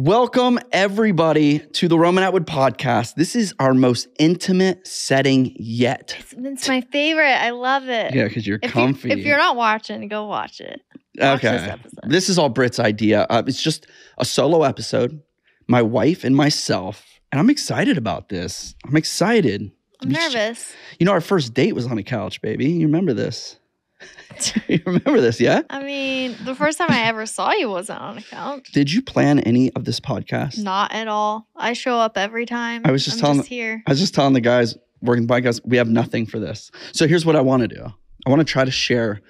Welcome, everybody, to the Roman Atwood podcast. This is our most intimate setting yet. It's, it's my favorite. I love it. Yeah, because you're If, comfy. You, if you're not watching, go watch it. watch okay. this episode. This is all Britt's idea. Uh, it's just a solo episode, my wife and myself. And I'm excited about this. I'm excited. I'm nervous. You know, our first date was on a couch, baby. You remember this? you remember this, yeah? I mean, the first time I ever saw you wasn't on account. Did you plan any of this podcast? Not at all. I show up every time. I was just I'm telling- just here. I was just telling the guys working the podcast, we have nothing for this. So here's what I want to do I want to try to share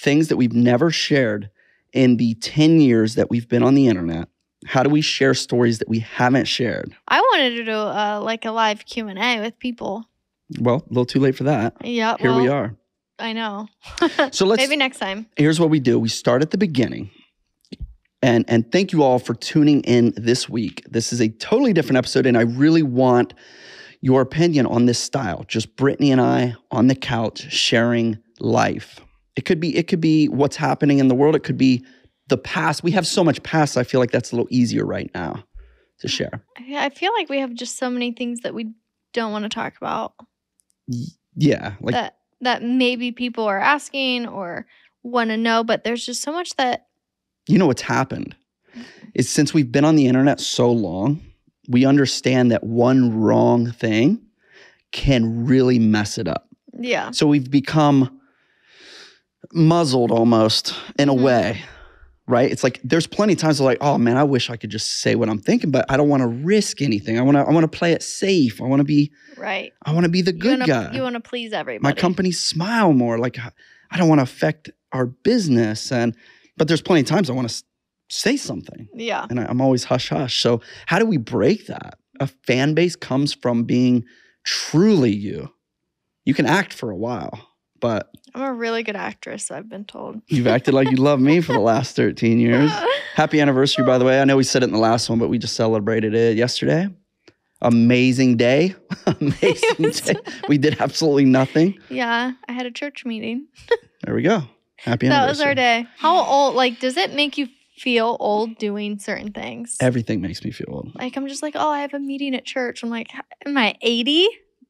things that we've never shared in the 10 years that we've been on the internet. How do we share stories that we haven't shared? I wanted to do uh, like a live Q and A with people. Well, a little too late for that. Yeah. Here we are. I know. So let's Maybe next time. here's what we do. We start at the beginning. And and thank you all for tuning in this week. This is a totally different episode, and I really want your opinion on this style. Just Brittney and I on the couch sharing life. It could be it could be what's happening in the world. It could be the past. We have so much past. I feel like that's a little easier right now to share. I feel like we have just so many things that we don't want to talk about. Yeah, like that that maybe people are asking or want to know, but there's just so much that you know what's happened is since we've been on the internet so long, we understand that one wrong thing can really mess it up. yeah. So we've become muzzled almost in a Mhm. way, right? It's like there's plenty of times like, oh man, I wish I could just say what I'm thinking, but I don't want to risk anything. I want to I want to play it safe. I want to be Right. I want to be the You good wanna, guy. You want to please everybody. My company smile more. Like I don't want to affect our business and but there's plenty of times I want to say something Yeah. and I, I'm always hush hush. So how do we break that? A fan base comes from being truly you. You can act for a while, but I'm a really good actress, I've been told. you've acted like you love me for the last 13 years. Happy anniversary, by the way. I know we said it in the last one, but we just celebrated it yesterday. Amazing day. Amazing day. We did absolutely nothing. yeah. I had a church meeting. There we go. Happy anniversary. That was our day. How old like does it make you feel old doing certain things? Everything makes me feel old. like I'm just like, oh, I have a meeting at church. I'm like, am I 80?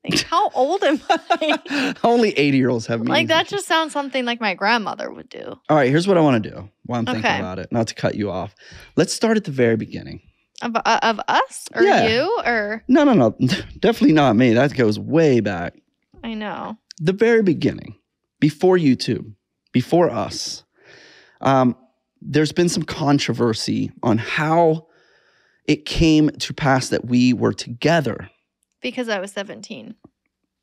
Like, how old am I? Only 80 year olds have meetings. like that just sounds something like my grandmother would do. All right, here's what I want to do while I'm thinking Okay. about it, not to cut you off. Let's start at the very beginning. Of, uh, of us or Yeah. you or No, no, no. Definitely not me. That goes way back. I know. The very beginning, before YouTube, before us. Um, there's been some controversy on how it came to pass that we were together. Because I was 17.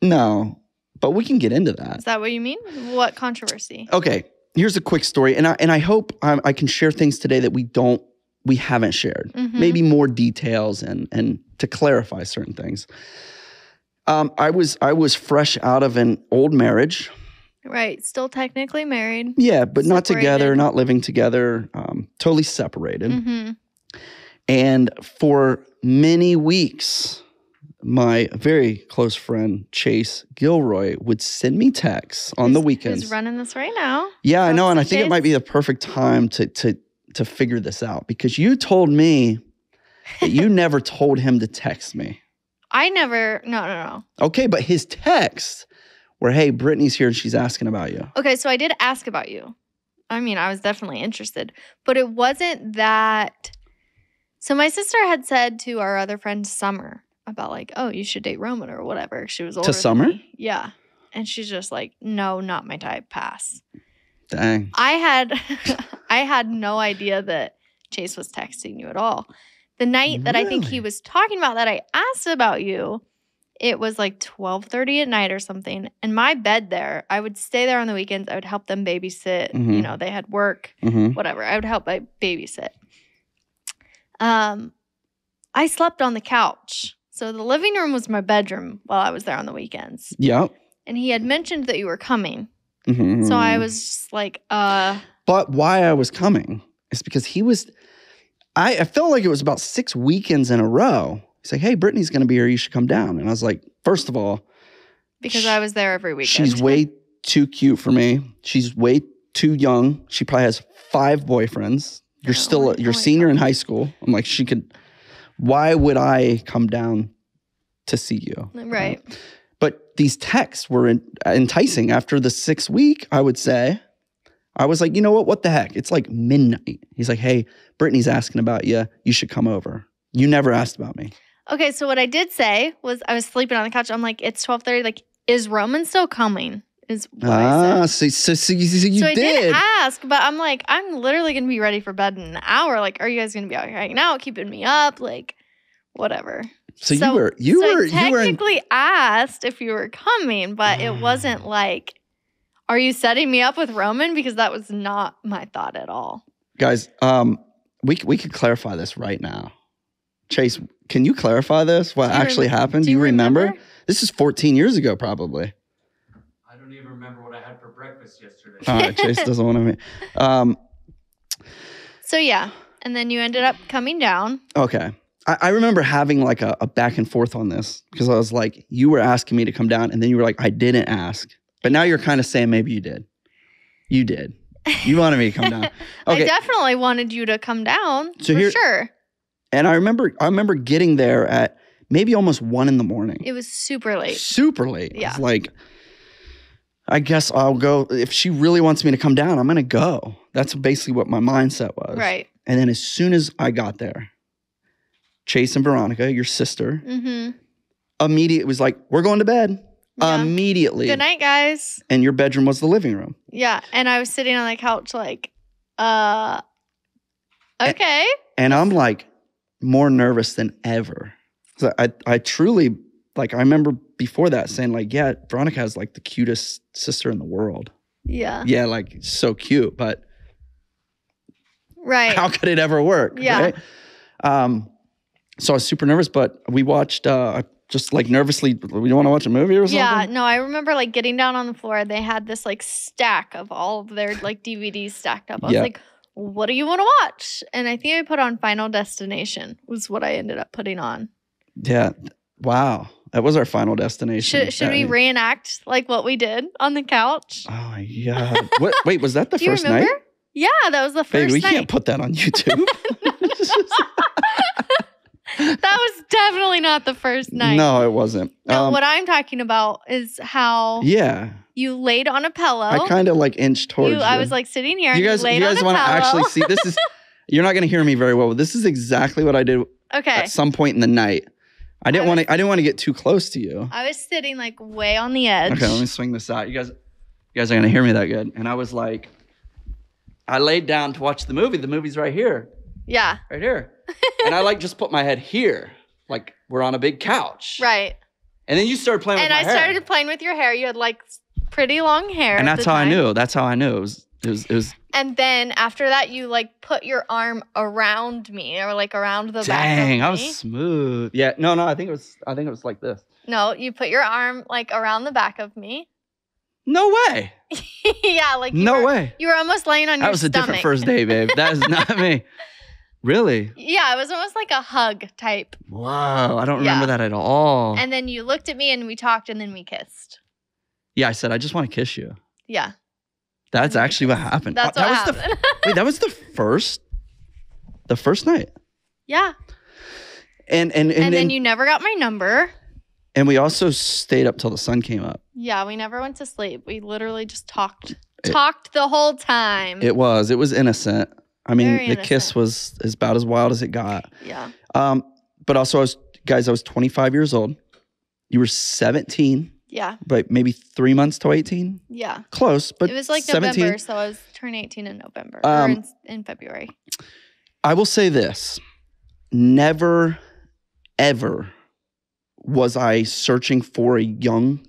No, but we can get into that. Is that what you mean? What controversy? Okay, here's a quick story, and I and I hope I, I can share things today that we don't, we haven't shared. Mhm. Maybe more details and and to clarify certain things. Um, I was I was fresh out of an old marriage. Right. Still technically married. Yeah, but not together, not living together, um, totally separated. hmm And for many weeks, my very close friend Chase Gilroy would send me texts on the weekends. Who's running this right now? Yeah, I know, and I think it might be the perfect time to to to figure this out because you told me that you never told him to text me. I never. No, no, no. Okay, but his texts were, "Hey, Brittney's here and she's asking about you." Okay, so I did ask about you. I mean, I was definitely interested, but it wasn't that. So my sister had said to our other friend Summer about like, oh, you should date Roman or whatever. She was older. than Summer? me. Yeah, and she's just like, no, not my type. Pass. Dang. I had, I had no idea that Chase was texting you at all. The night that I think he was talking about that I asked about you, it was like 12:30 at night or something. And my bed there, I would stay there on the weekends. I would help them babysit. You Mhm. know, they had work, hmm whatever. I would help by babysit. Um, I slept on the couch. So the living room was my bedroom while I was there on the weekends. Yep. And he had mentioned that you were coming. Mhm. So I was just like, uh, But why I was coming is because he was. I, I felt like it was about six weekends in a row. He's like, "Hey, Brittney's going to be here. You should come down." And I was like, first of all, because Sh- I was there every weekend. she's way too cute for me. She's way too young. She probably has five boyfriends. You're Oh, still oh you're senior in high school. I'm like, she could Why would I come down to see you? Right. But these texts were en- enticing. After the sixth week, I would say, I was like, you know what? What the heck? It's like midnight. He's like, hey, Brittney's asking about you. You should come over. You never asked about me. Okay, so what I did say was I was sleeping on the couch. I'm like, it's 12:30. Like, is Roman still coming? Is what I Ah, said. so, so, so you, so you so I did. did ask, but I'm like, I'm literally gonna be ready for bed in an hour. Like, are you guys gonna be out here hanging out, keeping me up? Like, whatever. so, you were, you so were, I you were in technically asked if you were coming, but it wasn't like, are you setting me up with Roman? Because that was not my thought at all. guys um we we could clarify this right now chase can you clarify this what Do you rem- actually happened Do do you remember? this is 14 years ago probably I don't even remember what I had for breakfast yesterday. all right chase doesn't want to meet um So yeah, and then you ended up coming down. okay I, I remember having like a, a back and forth on this because i was like you were asking me to come down and then you were like i didn't ask but now you're kind of saying maybe you did you did you wanted me to come down I definitely wanted you to come down So for here- sure. and i remember i remember getting there at maybe almost one in the morning It was super late. super late. Yeah. It's like, I guess I'll go. If she really wants me to come down, I'm going to go. That's basically what my mindset was. Right. And then as soon as I got there, Chase and Veronica, your sister, Mm-hmm. immediately was like, we're going to bed. Yeah. Immediately. Good night, guys. And your bedroom was the living room. Yeah. And I was sitting on the couch like, uh okay. And I'm like more nervous than ever. So I, I truly, like, I remember before that saying, like, yeah, Veronica has like the cutest sister in the world. Yeah. Yeah, like so cute. But Right. how could it ever work? Yeah. Right? Um, so I was super nervous, but we watched uh just like nervously, we don't want to watch a movie or something. Yeah, no, I remember like getting down on the floor. They had this like stack of all of their like DVDs stacked up. I was Yeah. like, what do you want to watch? And I think I put on Final Destination, was what I ended up putting on. Yeah. Wow. That was our final destination. Should, should we reenact like what we did on the couch? Oh yeah. what wait, was that the Do you first remember? night? Yeah, that was the first we night. can't put that on YouTube. that was definitely not the first night. no, it wasn't. No, Um, what I'm talking about is how yeah. you laid on a pillow. I kind of like inched towards you, I was like sitting here. you and guys, you, laid you guys want to actually see this is you're not going to hear me very well. but This is exactly what I did Okay. at some point in the night. I didn't want to I didn't want to get too close to you. I was sitting like way on the edge. Okay, let me swing this out. You guys, you guys are gonna hear me that good. And I was like, I laid down to watch the movie. The movie's right here, Yeah. right here. and I like just put my head here, like we're on a big couch. Right. And then you started playing And with I hair. started playing with your hair. You had like pretty long hair. and that's how I knew. That's how I knew. It was it was it was And then after that, you like put your arm around me or like around the back. dang, I was smooth. Yeah, no, no, I think it was I think it was like this. No, you put your arm like around the back of me. No way. yeah, like No were, way. You were almost laying on That your was a different first day, babe. That is not me. Really? Yeah, it was almost like a hug type. Wow, I don't Yeah. remember that at all. And then you looked at me and we talked and then we kissed. yeah, I said I just want to kiss you. Yeah, That's actually what happened. that's that what was the. Wait, that was the first, the first night, yeah. and and and, And, then and, you never got my number. and we also stayed up till the sun came up. Yeah, we never went to sleep. We literally just talked. It- talked the whole time. It was, it was innocent. I mean, Very the kiss was is about as wild as it got. yeah. Um, but also, I was guys, I was 25 years old. You were 17, Yeah. but maybe three months to 18. Yeah. Close, but it was like 17. November, so I was turning 18 in November or Um, in, in February. I will say this: never, ever was I searching for a young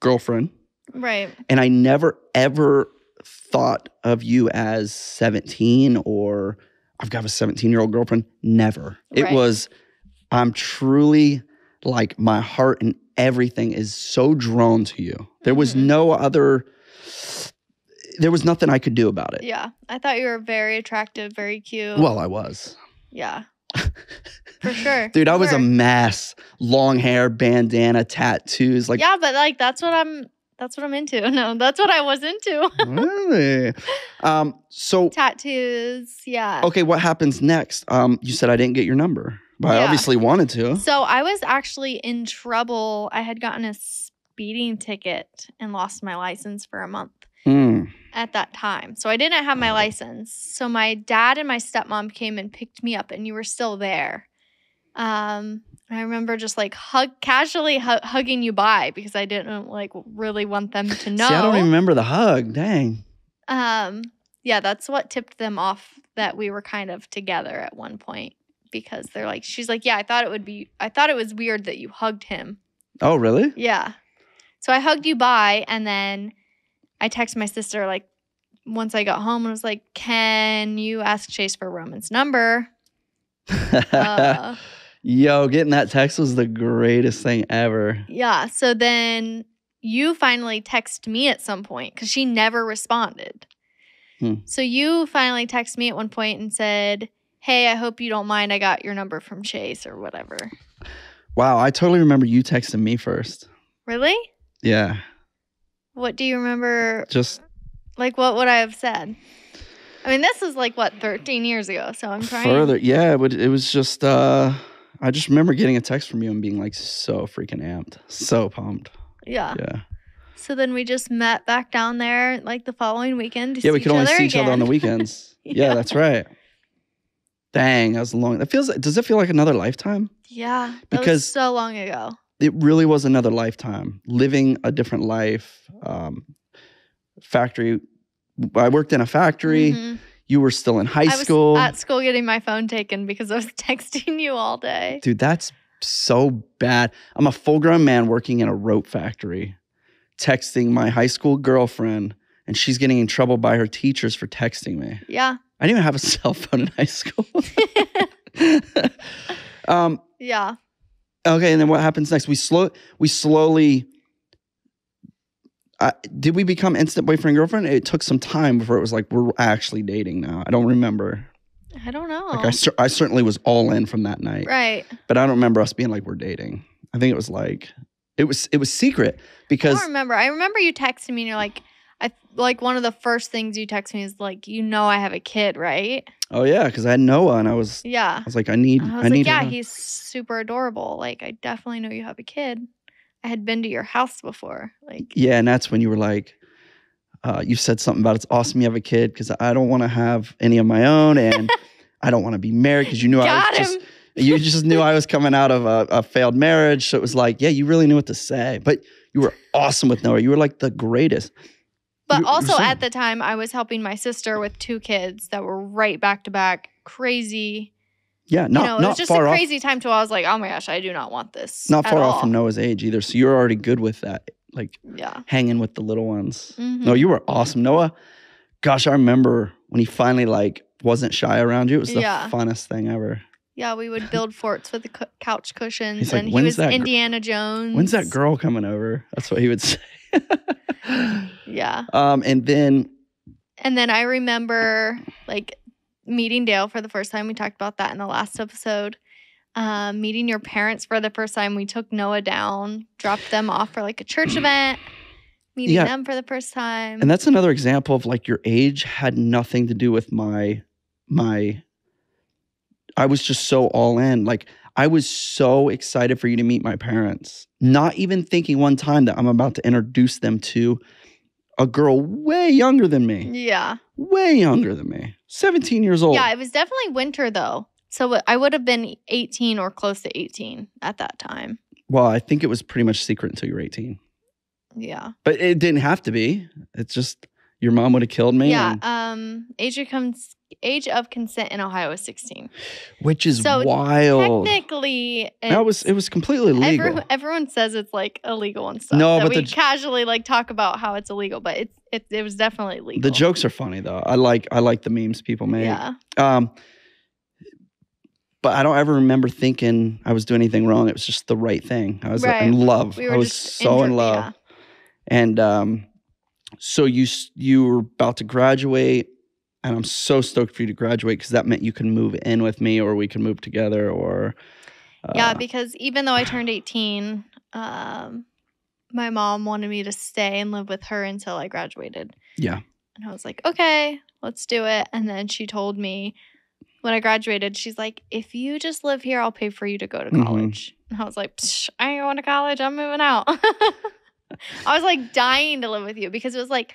girlfriend. Right. And I never ever thought of you as 17 or I've got a 17 year old girlfriend. Never. It Right. was, I'm truly like my heart and everything is so drawn to you. There was Mhm. no other, there was nothing I could do about it. Yeah. I thought you were very attractive, very cute. Well, I was. yeah. For sure. Dude, I You was a mess. Long hair, bandana, tattoos. Like, yeah, but like that's what I'm that's what I'm into. No, that's what I was into. really? Um, so, Tattoos. Yeah. okay, what happens next? Um, you said I didn't get your number. But I obviously wanted to. So I was actually in trouble. I had gotten a speeding ticket and lost my license for a month Mm. at that time. So I didn't have my license. So my dad and my stepmom came and picked me up, and you were still there. Um, I remember just like hug casually hu- hugging you by because I didn't like really want them to know. See, I don't even remember the hug. Dang. Um, yeah, that's what tipped them off that we were kind of together at one point because they're like, she's like, yeah, I thought it would be, I thought it was weird that you hugged him. Oh, really? Yeah. So I hugged you by, and then I texted my sister like once I got home and was like, can you ask Chase for Roman's number? Uh, Yo, getting that text was the greatest thing ever. yeah. So then you finally text me at some point because she never responded. Hmm. So you finally text me at one point and said, Hey, I hope you don't mind. I got your number from Chase or whatever. Wow, I totally remember you texting me first. Really? Yeah, What do you remember? just Like, what would I have said? I mean, this was like, what, 13 years ago. So I'm trying. further. Yeah, but it was just, uh, I just remember getting a text from you and being like so freaking amped, so pumped. Yeah. Yeah. So then we just met back down there like the following weekend. To Yeah, we could only see each other on the weekends. yeah. Yeah. that's right. Dang, that was long. That feels, like does it feel like another lifetime? Yeah. That Because- was so long ago. it really was another lifetime living a different life um, factory i worked in a factory Mhm. you were still in high I was school at school getting my phone taken because I was texting you all day. dude that's so bad i'm a full grown man working in a rope factory texting my high school girlfriend and she's getting in trouble by her teachers for texting me Yeah. i didn't even have a cell phone in high school um, Yeah. Okay, and then what happens next? We slow we slowly uh, did we become instant boyfriend girlfriend? It took some time before it was like we're actually dating now. I don't remember. I don't know. Like I, cer- I certainly was all in from that night, right. but I don't remember us being like we're dating. I think it was like it was it was secret I because don't remember. I remember you texting me and you're like, I like one of the first things you text me is like, you know, I have a kid, right? oh yeah, because I had Noah and I was Yeah. I was like I need I was I like, need yeah, he's super adorable. Like, I definitely know you have a kid. I had been to your house before. Like, yeah, and that's when you were like. Uh, you said something about it's awesome you have a kid because I don't want to have any of my own and I don't want to be married because you knew I was him. just you just knew I was coming out of a, a failed marriage. So it was like, yeah, you really knew what to say. But you were awesome with Noah. You were like the greatest. But You- you're also so- at the time, I was helping my sister with two kids that were right back to back, crazy. Yeah, not you know, it was just far a off. crazy time to. I was like, oh my gosh, I do not want this. Not far off all. from Noah's age either. So you're already good with that, like Yeah. hanging with the little ones. Mhm. No, you were awesome, Noah. Gosh, I remember when he finally like wasn't shy around you. It was the Yeah. funnest thing ever. Yeah, we would build forts with the cou- couch cushions, He's like, and he was that gr- Indiana Jones. When's that girl coming over? That's what he would say. Yeah. um, and then And then I remember like meeting Dale for the first time. We talked about that in the last episode. Um, meeting your parents for the first time. We took Noah down, dropped them off for like a church event, meeting Yeah. them for the first time. and that's another example of like your age had nothing to do with my my I was just so all in. Like I was so excited for you to meet my parents. Not even thinking one time that I'm about to introduce them to a girl way younger than me. yeah. Way younger than me. 17 years old. Yeah, it was definitely winter though. So I would have been 18 or close to 18 at that time. Well, I think it was pretty much secret until you were 18. Yeah. But it didn't have to be. It's just your mom would have killed me. Yeah. and- Um of cons- age of consent in Ohio is 16. which is So wild. Technically That was it was completely legal. Everyone, everyone says it's like illegal and stuff. No, but we the casually like talk about how it's illegal, but it's it, it was definitely legal. The jokes are funny though. I like I like the memes people make. yeah, Um but I don't ever remember thinking I was doing anything wrong. It was just the right thing. I was like, in love. we I was so in love. yeah. And um so you you were about to graduate and I'm so stoked for you to graduate because that meant you can move in with me or we can move together or uh, yeah, because even though I turned 18, um, my mom wanted me to stay and live with her until I graduated. Yeah. And I was like, okay, let's do it. And then she told me, when I graduated, she's like, if you just live here, I'll pay for you to go to Mhm. college. And I was like, Psh, I ain't going to college. I'm moving out. I was like dying to live with you because it was like,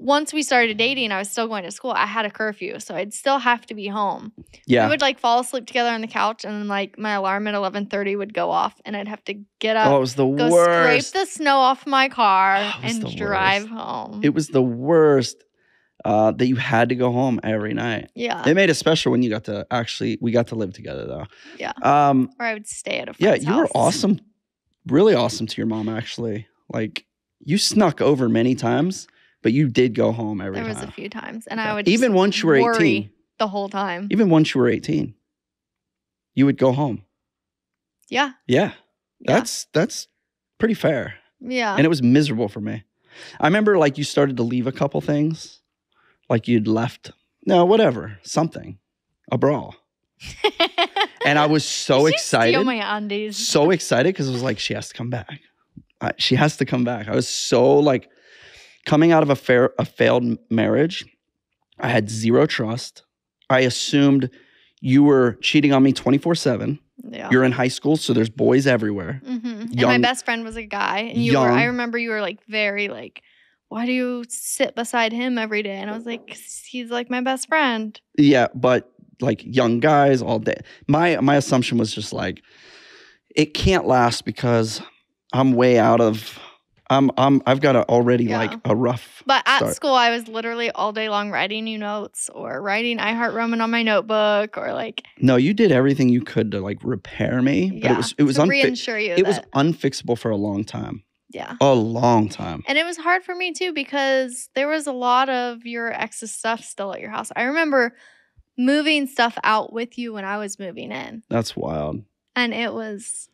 once we started dating, I was still going to school. I had a curfew, so I'd still have to be home. Yeah. We would like fall asleep together on the couch, and then like my alarm at eleven thirty would go off, and I'd have to get up, oh, it was the go worst. scrape the snow off my car, Oh, and drive worst. home. it was the worst uh, that you had to go home every night. yeah, It made it special when you got to actually we got to live together though. Yeah. Um. or I would stay at a Yeah, you were awesome, really awesome to your mom. Actually, like you snuck over many times, but you did go home every There was a few times, and Yeah. I would even once you were eighteen. the whole time. Even once you were eighteen, you would go home. Yeah, Yeah, yeah, that's that's pretty fair. yeah. and it was miserable for me. I remember like you started to leave a couple things, like you'd left, no, whatever, something, a bra, and I was so excited, my undies. so excited because it was like she has to come back. I, she has to come back. I was so like coming out of a fair a failed marriage. I had zero trust. I assumed you were cheating on me twenty four seven. yeah. You're in high school, so there's boys everywhere. hmm And my best friend was a guy, and you were. I remember you were like very like, why do you sit beside him every day? And I was like, he's like my best friend. Yeah, but like young guys all day. My my assumption was just like it can't last because I'm way out of I'm I'm I've got a already Yeah. like a rough But at start. school, I was literally all day long writing you notes or writing I Heart Roman on my notebook or like No, you did everything you could to like repair me, but yeah, it was it was unfi- reinsure you. it was unfixable for a long time. yeah. A long time. And it was hard for me too because there was a lot of your ex's stuff still at your house. I remember moving stuff out with you when I was moving in, That's wild. and it was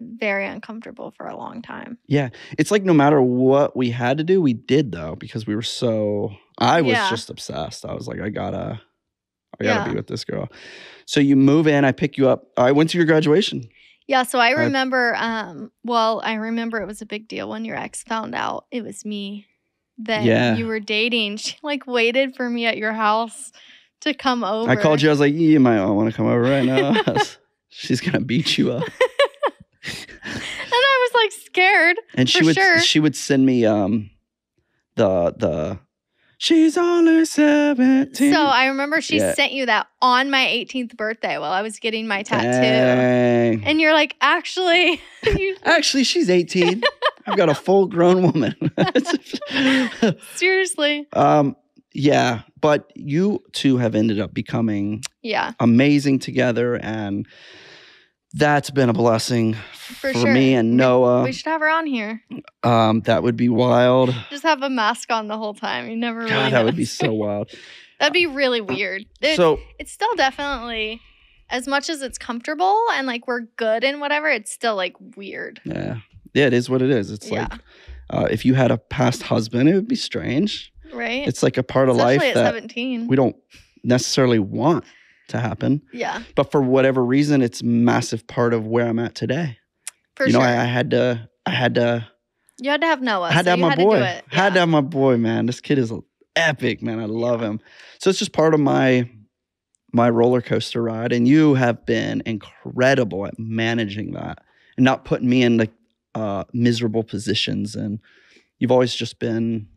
very uncomfortable for a long time. Yeah. It's like no matter what we had to do, we did though because we were so I was Yeah. just obsessed. I was like I got to I got to Yeah. be with this girl. So you move in, I pick you up. I went to your graduation. Yeah, so I I- remember um well, I remember it was a big deal when your ex found out it was me that Yeah. you were dating. She like waited for me at your house to come over. I called you. I was like, you might want to come over right now. She's gonna beat you up. And I was like scared. And she would sure. she would send me um the the she's only seventeen. So I remember she Yeah. sent you that on my 18th birthday while I was getting my tattoo. Dang. And you're like, actually, you, Actually, she's eighteen. I've got a full grown woman. seriously. um, yeah, but you two have ended up becoming Yeah, amazing together, and that's been a blessing For for, sure. me and Noah. we should have her on here. Um, that would be wild. Just have a mask on the whole time. You never really God, that would be so wild. That'd be really weird. It- So it's still definitely, as much as it's comfortable and like we're good and whatever, it's still like weird. yeah, yeah, it is what it is. It's Yeah. like uh, if you had a past husband, it would be strange. Right? It's like a part of Especially life at that 17. we don't necessarily want to happen, yeah, but for whatever reason, it's massive part of where I'm at today. for you sure. know, I, I had to, I had to, you had to have Noah. I had so to have my had boy. It. Had to have my boy, man. This kid is epic, man. I love him. So it's just part of my my roller coaster ride, and you have been incredible at managing that and not putting me in like uh, miserable positions. And you've always just been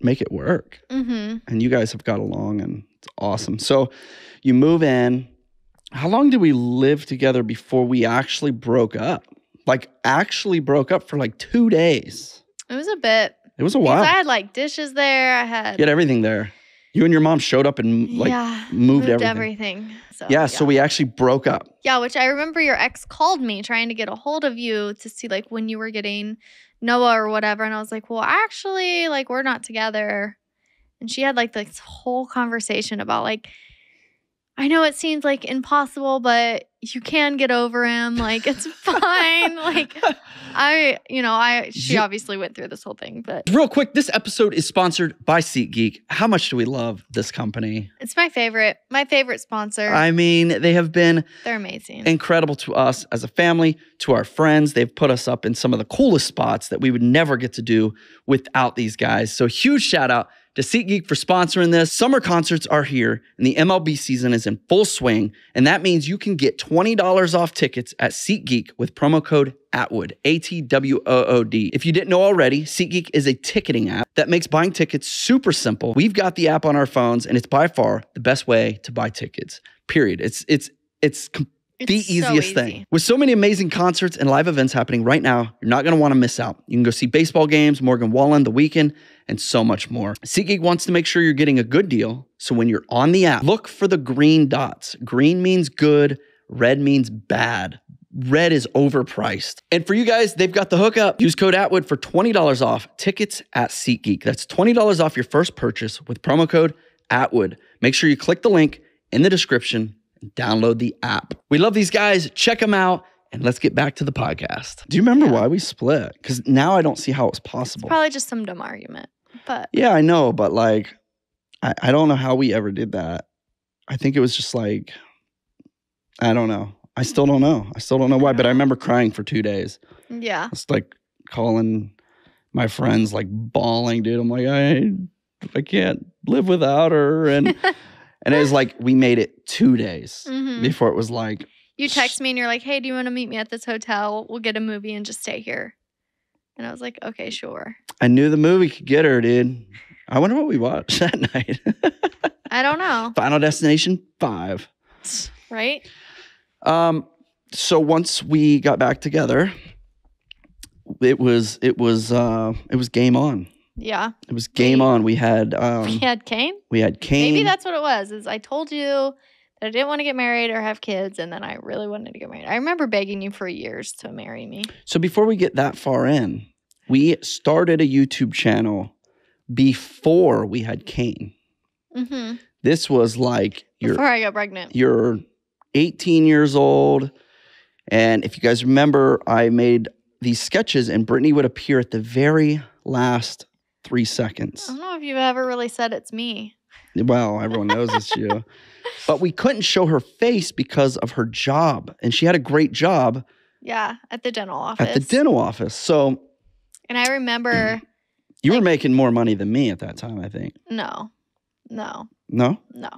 make it work. Mm-hmm. And you guys have got along, and it's awesome. So you move in. How long did we live together before we actually broke up? Like actually broke up for like two days. It was a bit. It was a while. I had like dishes there. I had You had everything there. You and your mom showed up and like yeah, moved, everything. everything. So, yeah, so we actually broke up. yeah, which I remember your ex called me trying to get a hold of you to see like when you were getting Noah or whatever, and I was like, well, actually, like we're not together. And she had like this whole conversation about like, I know it seems like impossible, but you can get over him. Like it's fine. like I, you know, I she obviously went through this whole thing, but Real quick, this episode is sponsored by SeatGeek. How much do we love this company? it's my favorite. My favorite sponsor. I mean, they have been They're amazing. incredible to us as a family, to our friends. They've put us up in some of the coolest spots that we would never get to do without these guys. So, huge shout out to SeatGeek for sponsoring this. Summer concerts are here and the MLB season is in full swing. And that means you can get $20 off tickets at SeatGeek with promo code Atwood, A T W O O D. If you didn't know already, SeatGeek is a ticketing app that makes buying tickets super simple. We've got the app on our phones and it's by far the best way to buy tickets. Period. It's it's it's It's so easiest easy. thing. With so many amazing concerts and live events happening right now, you're not going to want to miss out. You can go see baseball games, Morgan Wallen, The Weeknd, and so much more. SeatGeek wants to make sure you're getting a good deal. So when you're on the app, look for the green dots. Green means good, red means bad. Red is overpriced. And for you guys, they've got the hookup. Use code Atwood for $20 off tickets at SeatGeek. That's $20 off your first purchase with promo code Atwood. Make sure you click the link in the description download the app. We love these guys. Check them out. And let's get back to the podcast. Do you remember Yeah. why we split? Because now I don't see how it's possible. Probably just some dumb argument. But yeah, I know, but like, I, I don't know how we ever did that. I think it was just like, I don't know. I still don't know. I still don't know why, but I remember crying for two days. yeah. It's like calling my friends, like bawling, dude. I'm like, I, I can't live without her, and and it was like we made it two days Mhm. before it was like, You text me and you're like, hey, do you want to meet me at this hotel? We'll get a movie and just stay here. And I was like, okay, sure. I knew the movie could get her, dude. I wonder what we watched that night. I don't know. Final Destination Five. Right? Um, so once we got back together, it was it was uh it was game on. Yeah. It was game We- on. We had um we had Kane. we had Kane. Maybe that's what it was. Is I told you that I didn't want to get married or have kids, and then I really wanted to get married. I remember begging you for years to marry me. so before we get that far in, we started a YouTube channel before we had Kane. hmm This was like you're Before I got pregnant. you're 18 years old. And if you guys remember, I made these sketches and Brittney would appear at the very last three seconds. I don't know if you've ever really said it's me. Well, everyone knows it's you. But we couldn't show her face because of her job. And she had a great job Yeah, at the dental office. at the dental office. So And I remember, you were making more money than me at that time, I think. no, no, No? no,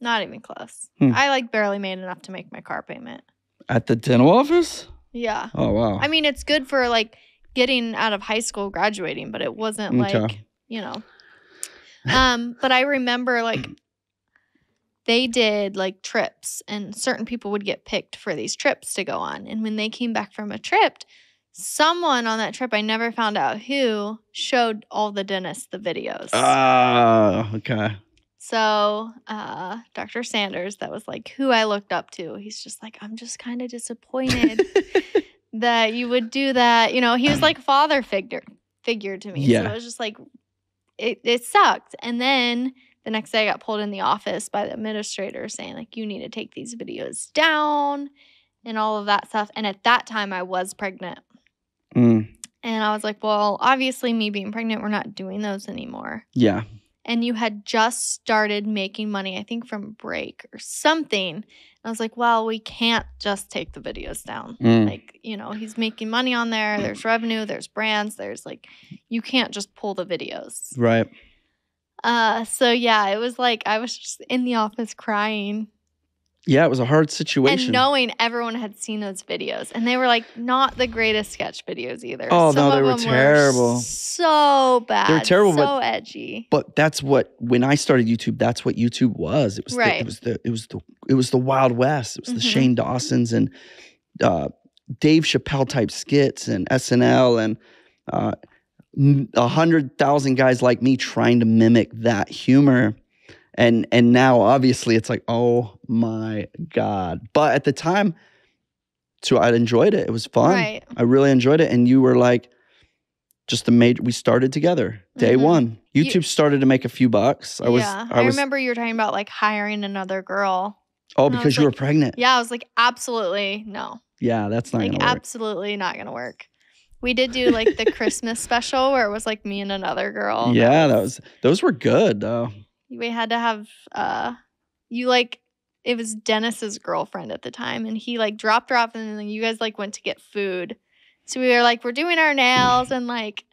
not even close. Hmm. I like barely made enough to make my car payment. At the dental office? Yeah. Oh, wow. I mean, it's good for like getting out of high school, graduating, but it wasn't Okay. like, you know. Um, but I remember like they did like trips and certain people would get picked for these trips to go on. And when they came back from a trip, someone on that trip, I never found out who, showed all the dentists the videos. Ah, okay. So, uh, Dr. Sanders, that was like who I looked up to. He's just like, I'm just kind of disappointed that you would do that. You know, he was like father figure figure to me. So Yeah. it was just like it, it sucked. And then the next day I got pulled in the office by the administrator saying, like, you need to take these videos down and all of that stuff. And at that time I was pregnant. Mm, And I was like, well, obviously me being pregnant, we're not doing those anymore yeah. And you had just started making money, I think from break or something. And I was like, well, we can't just take the videos down. Mm. Like, you know, he's making money on there. There's revenue, there's brands, there's like, you can't just pull the videos. Right. Uh, so yeah, it was like I was just in the office crying Yeah, it was a hard situation. and knowing everyone had seen those videos, and they were like not the greatest sketch videos either. Oh, Some no, they of were terrible. so bad. terrible, so but- edgy. but that's what when I started YouTube, that's what YouTube was. It was the, Right. it was the it was the it was the Wild West. It was the Mhm. Shane Dawson's and uh, Dave Chappelle type skits and SNL and uh, a hundred thousand guys like me trying to mimic that humor. And and now obviously it's like oh my god. But at the time, so I enjoyed it. It was fun. Right. I really enjoyed it. And you were like, just the major. We started together day Mhm. one. You- YouTube started to make a few bucks. I was. yeah, I, I, was. remember you were talking about like hiring another girl. oh, because was you were pregnant. Yeah, I was like, absolutely no, Yeah, that's not like absolutely not gonna work. We did do like the Christmas special where it was like me and another girl. yeah, that was. Those were good though. We had to have uh you like it was Dennis's girlfriend at the time and he like dropped her off and then you guys like went to get food. So we were like we're doing our nails and like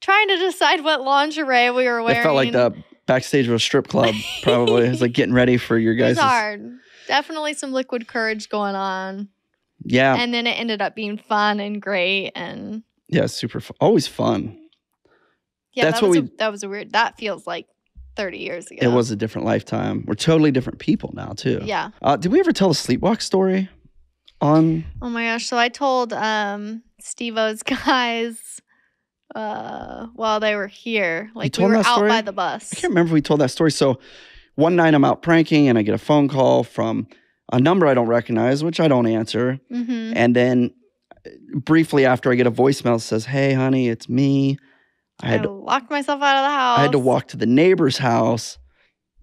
trying to decide what lingerie we were wearing. It felt like the backstage of a strip club, probably. it's like getting ready for your It was hard. Definitely some liquid courage going on. Yeah, And then it ended up being fun and great. And yeah, super fun. Always fun. yeah, That's that what was we- a, that was a weird. That feels like 30 years ago. It was a different lifetime. We're totally different people now, too. Yeah. Uh, did we ever tell the sleepwalk story on? Oh my gosh. So I told um Steve-O's guys uh while they were here. Like we were out story? by the bus. I can't remember if we told that story. So one night I'm out pranking and I get a phone call from a number I don't recognize, which I don't answer. Mm-hmm. And then uh, briefly after I get a voicemail that says, Hey, honey, it's me. I I, had to, locked myself out of the house. I had to walk to the neighbor's house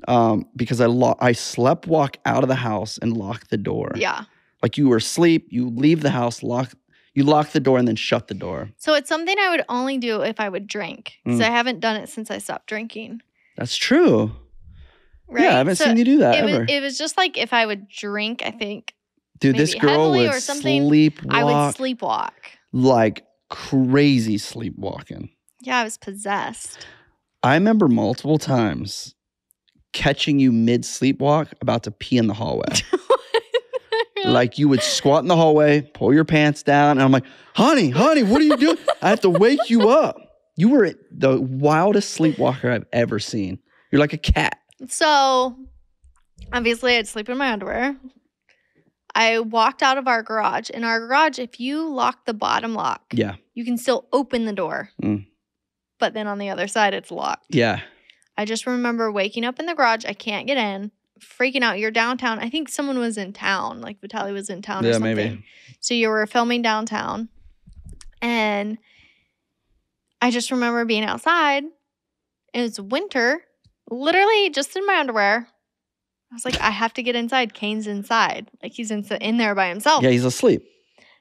um, because I, lo- I slept walk out of the house and lock the door. Yeah. Like you were asleep, you leave the house, lock, you lock the door and then shut the door. So it's something I would only do if I would drink. Because Mm. I haven't done it since I stopped drinking. That's true. Right. Yeah, I haven't So seen you do that it ever. was it was just like if I would drink, I think Dude, this girl would or something, sleepwalk I would sleepwalk. like crazy sleepwalking. Yeah, I was possessed. I remember multiple times catching you mid sleepwalk about to pee in the hallway. like you would squat in the hallway, pull your pants down, and I'm like, honey, honey, what are you doing? I have to wake you up. You were the wildest sleepwalker I've ever seen. You're like a cat. So obviously I'd sleep in my underwear. I walked out of our garage. In our garage, if you lock the bottom lock, Yeah. you can still open the door. Mm. But then on the other side, it's locked. Yeah. I just remember waking up in the garage. I can't get in, freaking out. You're downtown. I think someone was in town, like Vitaly was in town or Yeah, something. maybe. So you were filming downtown. And I just remember being outside. It was winter, literally just in my underwear. I was like, I have to get inside. Kane's inside. Like he's in, in there by himself. Yeah, he's asleep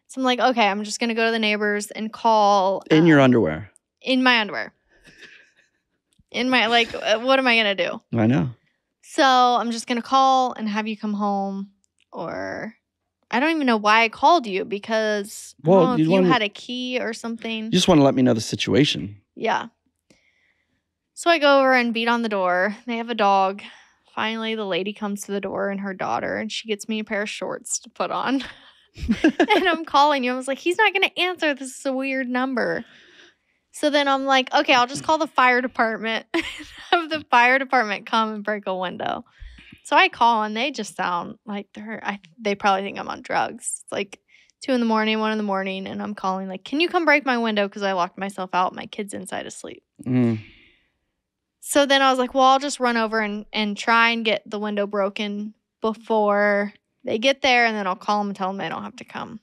So I'm like, okay, I'm just going to go to the neighbors and call. in uh, your underwear. In my underwear. In my, like, uh, what am I going to do? I know. So I'm just gonna call and have you come home, or I don't even know why I called you because Well, know if you you had a key or something. You just want to let me know the situation. yeah. So I go over and beat on the door. They have a dog. Finally, the lady comes to the door and her daughter, and she gets me a pair of shorts to put on. and I'm calling you. I was like, he's not going to answer. This is a weird number. So then I'm like, okay, I'll just call the fire department. Have the fire department come and break a window. So I call and they just sound like they're, I, they probably think I'm on drugs. It's like two in the morning, one in the morning, and I'm calling, like, can you come break my window? Because I locked myself out. My kid's inside asleep. Mm. So then I was like, well, I'll just run over and, and try and get the window broken before they get there, and then I'll call them and tell them they don't have to come.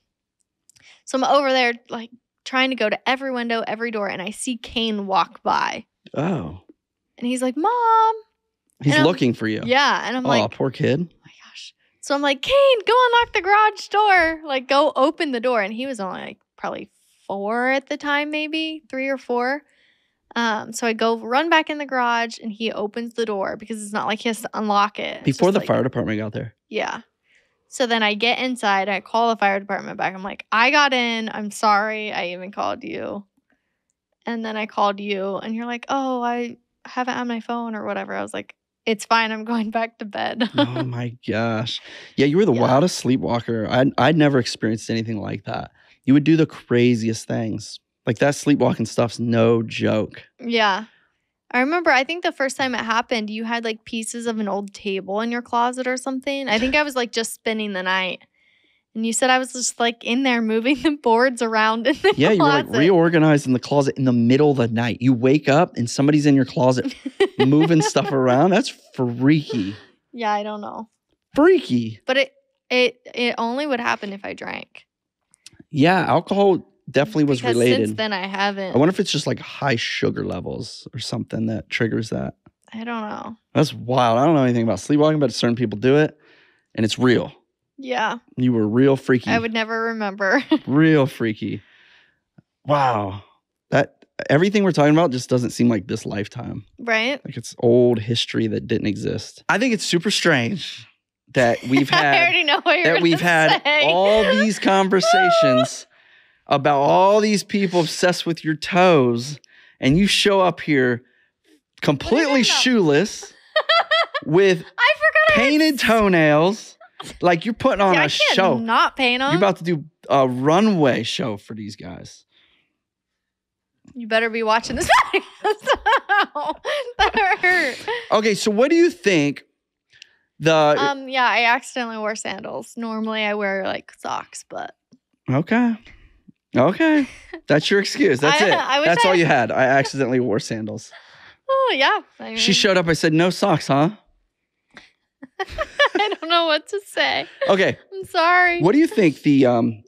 So I'm over there, like trying to go to every window, every door, and I see Kane walk by, Oh, and he's like, "Mom, he's looking for you. yeah," and I'm oh, like, poor kid. "Oh my gosh!" So I'm like, "Kane, go unlock the garage door, like go open the door," and he was only like probably four at the time, maybe three or four. Um, so I go run back in the garage and he opens the door because it's not like he has to unlock it. Before the like- fire department got there. Yeah. So then I get inside, I call the fire department back. I'm like, I got in. I'm sorry. I even called you. And then I called you and you're like, oh, I haven't had my phone or whatever. I was like, it's fine. I'm going back to bed. oh my gosh. Yeah, you were the Yeah. wildest sleepwalker. I'd, I'd never experienced anything like that. You would do the craziest things. Like that sleepwalking stuff's no joke. yeah. I remember, I think the first time it happened, you had like pieces of an old table in your closet or something. I think I was like just spending the night. And you said I was just like in there moving the boards around in the Yeah, you were like closet. reorganizing the closet in the middle of the night. You wake up and somebody's in your closet moving stuff around. That's freaky. yeah, I don't know. Freaky. But it it it only would happen if I drank. Yeah, alcohol definitely was because related. Since then, I haven't. I wonder if it's just like high sugar levels or something that triggers that. I don't know. That's wild. I don't know anything about sleepwalking, but certain people do it and it's real. Yeah, You were real freaky. I would never remember. real freaky. Wow. That everything we're talking about just doesn't seem like this lifetime. right? Like it's old history that didn't exist. I think it's super strange that we've had I already know what you're that we've gonna had say. all these conversations about all these people obsessed with your toes and you show up here completely shoeless with I forgot I painted toenails. Like you're putting on Yeah, a I can't show. not paint them. You're about to do a runway show for these guys. you better be watching this. that hurt. Okay, so what do you think the Um, yeah, I accidentally wore sandals. Normally, I wear like socks, but Okay. Okay. That's your excuse. That's I- it. I That's I- all you had. I accidentally wore sandals. oh yeah. I She showed up. I said, no socks, huh? I don't know what to say. Okay. I'm sorry. What do you think the um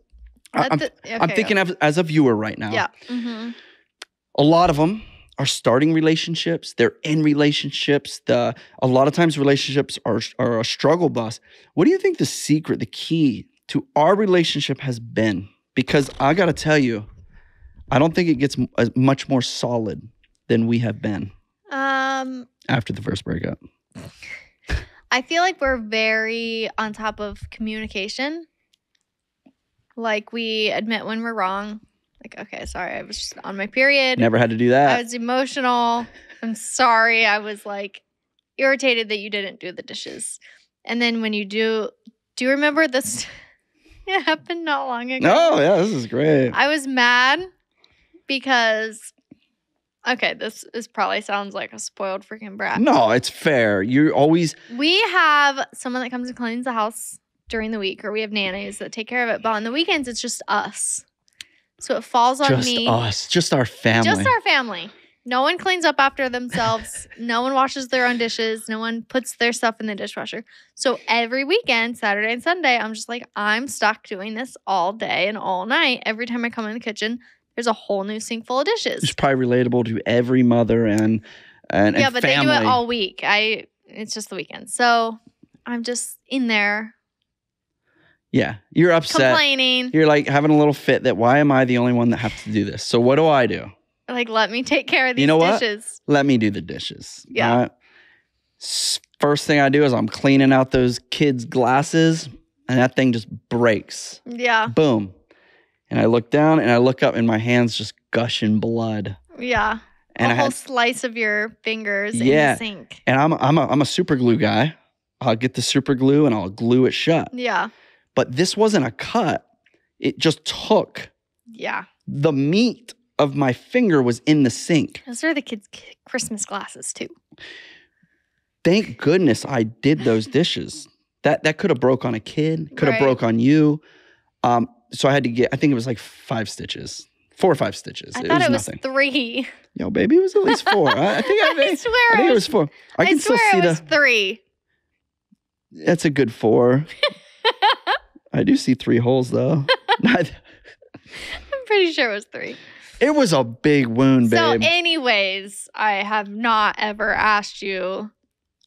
I- I'm, That's it. I'm Okay, thinking of, as a viewer right now. Yeah. hmm A lot of them are starting relationships. They're in relationships. The a lot of times relationships are are a struggle bus. What do you think the secret, the key to our relationship has been? Because I got to tell you, I don't think it gets m- as much more solid than we have been Um, after the first breakup. I feel like we're very on top of communication. Like we admit when we're wrong. Like, okay, sorry, I was just on my period. Never had to do that. I was emotional. I'm sorry. I was like irritated that you didn't do the dishes. And then when you do, do you remember this? it happened not long ago. Oh yeah, this is great. I was mad because, okay, this is probably sounds like a spoiled freaking brat. No, it's fair. You're always We have someone that comes and cleans the house during the week, or we have nannies that take care of it. But on the weekends, it's just us. So it falls on just me. us, just our family. Just our family. No one cleans up after themselves. no one washes their own dishes. No one puts their stuff in the dishwasher. So every weekend, Saturday and Sunday, I'm just like, I'm stuck doing this all day and all night. Every time I come in the kitchen, there's a whole new sink full of dishes. it's probably relatable to every mother and and, yeah, and but family. they do it all week. I it's just the weekend. So I'm just in there yeah, you're upset. complaining. You're like having a little fit that why am I the only one that have to do this? So what do I do? Like, let me take care of these You know what? dishes. Let me do the dishes. Yeah. right? First thing I do is I'm cleaning out those kids' glasses, and that thing just breaks. Yeah. Boom. And I look down and I look up, and my hands just gushing blood. Yeah. And a I whole had, slice of your fingers in the sink. and I'm a, I'm a, I'm a super glue guy. I'll get the super glue and I'll glue it shut. Yeah. But this wasn't a cut. It just took Yeah. the meat of my finger was in the sink. Those are the kids' Christmas glasses too. Thank goodness I did those dishes. That that could have broke on a kid, could have Right. broke on you. Um, so I had to get. I think it was like five stitches, four or five stitches. I it thought was it was nothing. three. Yo, baby, it was at least four. I, I think I, I swear, I think it was four. I I, can still swear see it was the. three. That's a good four. I do see three holes though. I'm pretty sure it was three. It was a big wound, babe. So, anyways, I have not ever asked you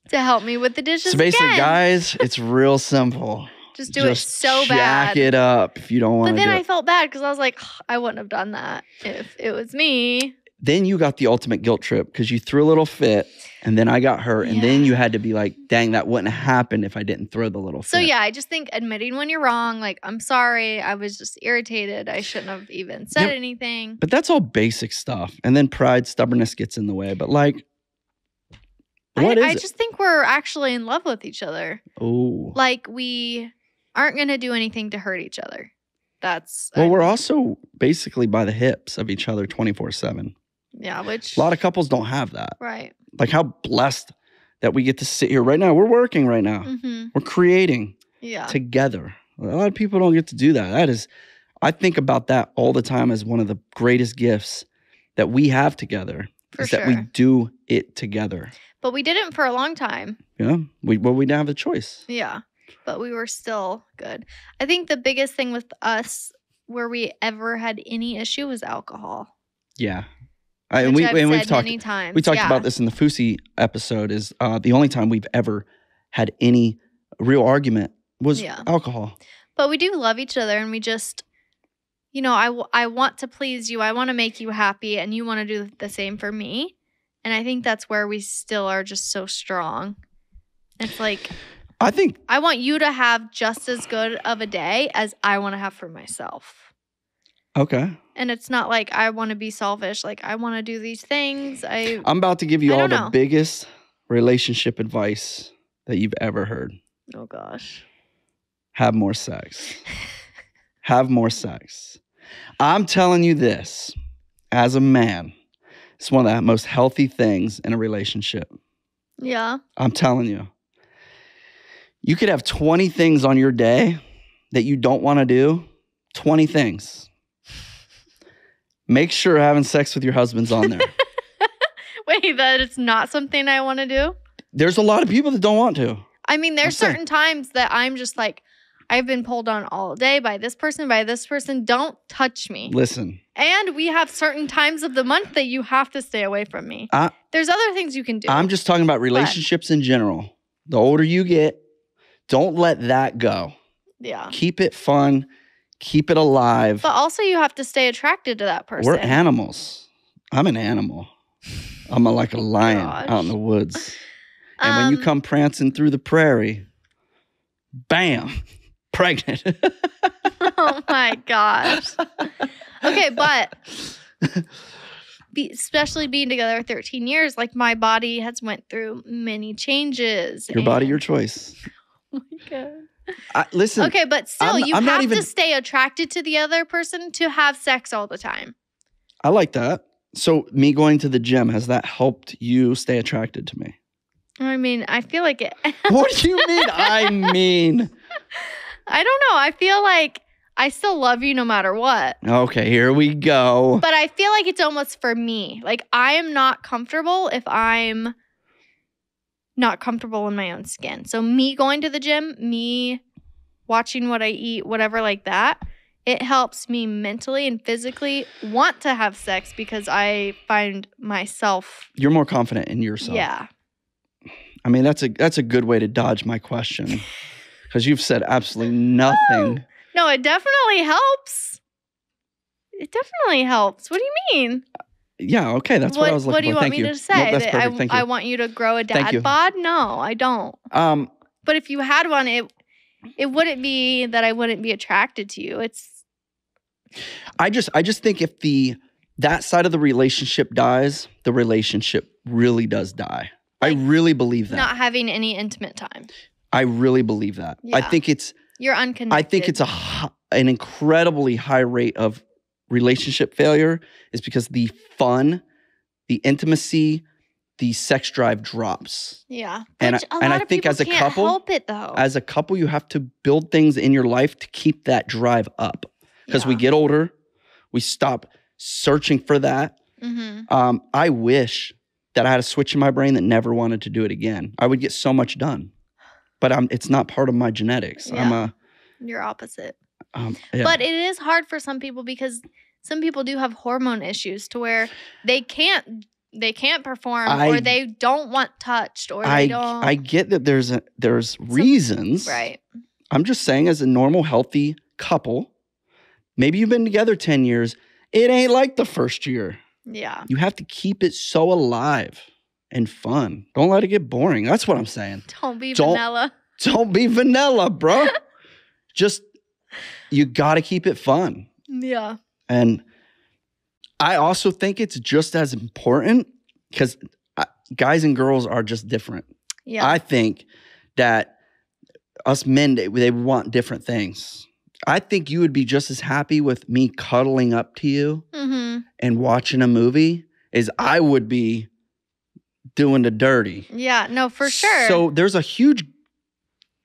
to help me with the dishes. So basically, again. guys, it's real simple. just do Just it so jack bad. it up if you don't want to. but then I it. felt bad because I was like, I wouldn't have done that if it was me. Then you got the ultimate guilt trip because you threw a little fit, and then I got hurt, and then you had to be like, "Dang, that wouldn't have happened if I didn't throw the little." So fit. yeah, I just think admitting when you're wrong, like I'm sorry, I was just irritated. I shouldn't have even said anything. But that's all basic stuff, and then pride, stubbornness gets in the way. But like, what I, is I it? just think we're actually in love with each other. oh, Like we aren't gonna do anything to hurt each other. That's well, I- we're also basically by the hips of each other, twenty four seven. Yeah, which A lot of couples don't have that. right. Like how blessed that we get to sit here right now. We're working right now. hmm We're creating. Yeah. together. A lot of people don't get to do that. That is, I think about that all the time as one of the greatest gifts that we have together. For is that we do it together. But we didn't for a long time. Yeah. we well we didn't have a choice. Yeah. But we were still good. I think the biggest thing with us where we ever had any issue was alcohol. Yeah, I, and we I've and we've talked many times. we talked Yeah. about this in the Fousey episode. Is uh, the only time we've ever had any real argument was Yeah. alcohol. But we do love each other and we just you know, I, w- I want to please you. I want to make you happy and you want to do the same for me. And I think that's where we still are just so strong. It's like I think I want you to have just as good of a day as I want to have for myself. Okay. And it's not like I want to be selfish. Like I want to do these things. I I'm about to give you I all don't the know. biggest relationship advice that you've ever heard. oh gosh. Have more sex. Have more sex. I'm telling you this as a man, it's one of the most healthy things in a relationship. Yeah. I'm telling you. You could have 20 things on your day that you don't want to do. 20 things. Make sure having sex with your husband's on there. Wait, that it's not something I want to do. There's a lot of people that don't want to. I mean, there's saying. certain times that I'm just like, I've been pulled on all day by this person, by this person. Don't touch me. Listen, And we have certain times of the month that you have to stay away from me. I- There's other things you can do. I'm just talking about relationships in general. The older you get, don't let that go. yeah. Keep it fun, keep it alive. But also, you have to stay attracted to that person. We're animals. I'm an animal. I'm a, like a lion out in the woods. And when you Um, come prancing through the prairie, bam, pregnant. oh my gosh. Okay, but be, especially being together 13 years, like my body has went through many changes. your body, your choice. Oh my God. I, listen, Okay, but still, I'm- you I'm have even- to stay attracted to the other person to have sex all the time. I like that. So, me going to the gym, has that helped you stay attracted to me? I mean, I feel like it. What do you mean? I mean, I don't know. I feel like I still love you no matter what. okay, here we go. But I feel like it's almost for me. Like I am not comfortable if I'm not comfortable in my own skin. So me going to the gym, me watching what I eat, whatever like that, it helps me mentally and physically want to have sex because I find myself You're more confident in yourself. yeah. I mean, that's a that's a good way to dodge my question because you've said absolutely nothing. No, it definitely helps. It definitely helps. What do you mean? Yeah, okay, that's what, I was looking what do you for. want Thank me you. to Nope, say? perfect. I, you. I want you to grow a dad bod? No, I don't. um, But if you had one, it it wouldn't be that I wouldn't be attracted to you. It's I just I just think if the that side of the relationship dies, the relationship really does die. I really believe that. not having any intimate time. I really believe that. I think it's You're unconnected. I think it's a an incredibly high rate of relationship failure is because the fun, the intimacy, the sex drive drops. yeah. and I- and I think as a couple, it though. As a couple, you have to build things in your life to keep that drive up. Because we get older, we stop searching for that. Mhm. Um, I wish that I had a switch in my brain that never wanted to do it again. I would get so much done, but I'm, it's not part of my genetics. I'm a, You're opposite. Um, yeah. But it is hard for some people because some people do have hormone issues to where they can't they can't perform I- or they don't want touched or I, they don't I get that there's a, there's reasons. right. I'm just saying, as a normal, healthy couple, maybe you've been together 10 years. It ain't like the first year. Yeah. You have to keep it so alive and fun. Don't let it get boring. That's what I'm saying. Don't be Don't- vanilla. Don't be vanilla, bro. Just, you got to keep it fun. Yeah. And I also think it's just as important because guys and girls are just different. Yeah. I think that us men, they, they want different things. I think you would be just as happy with me cuddling up to you mm-hmm. and watching a movie as I would be doing the dirty. Yeah. No, for sure. So there's a huge,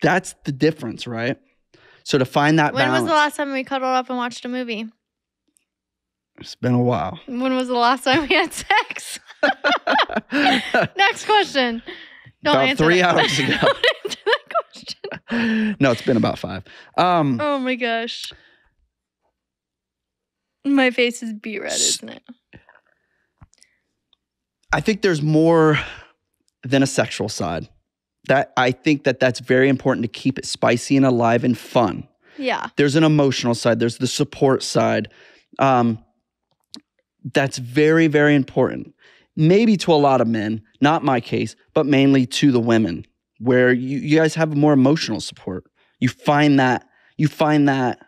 that's the difference, right? So to find that when balance, was the last time we cuddled up and watched a movie? it's been a while. When was the last time we had sex? Next question. Don't About answer three that hours ago. Don't answer that question. no, it's been about five. Um, Oh my gosh. My face is beet red, isn't it? I think there's more than a sexual side. That I think that that's very important to keep it spicy and alive and fun. Yeah. There's an emotional side. There's the support side. Um, that's very very important. Maybe to a lot of men, not my case, but mainly to the women, where you, you guys have more emotional support. You find that you find that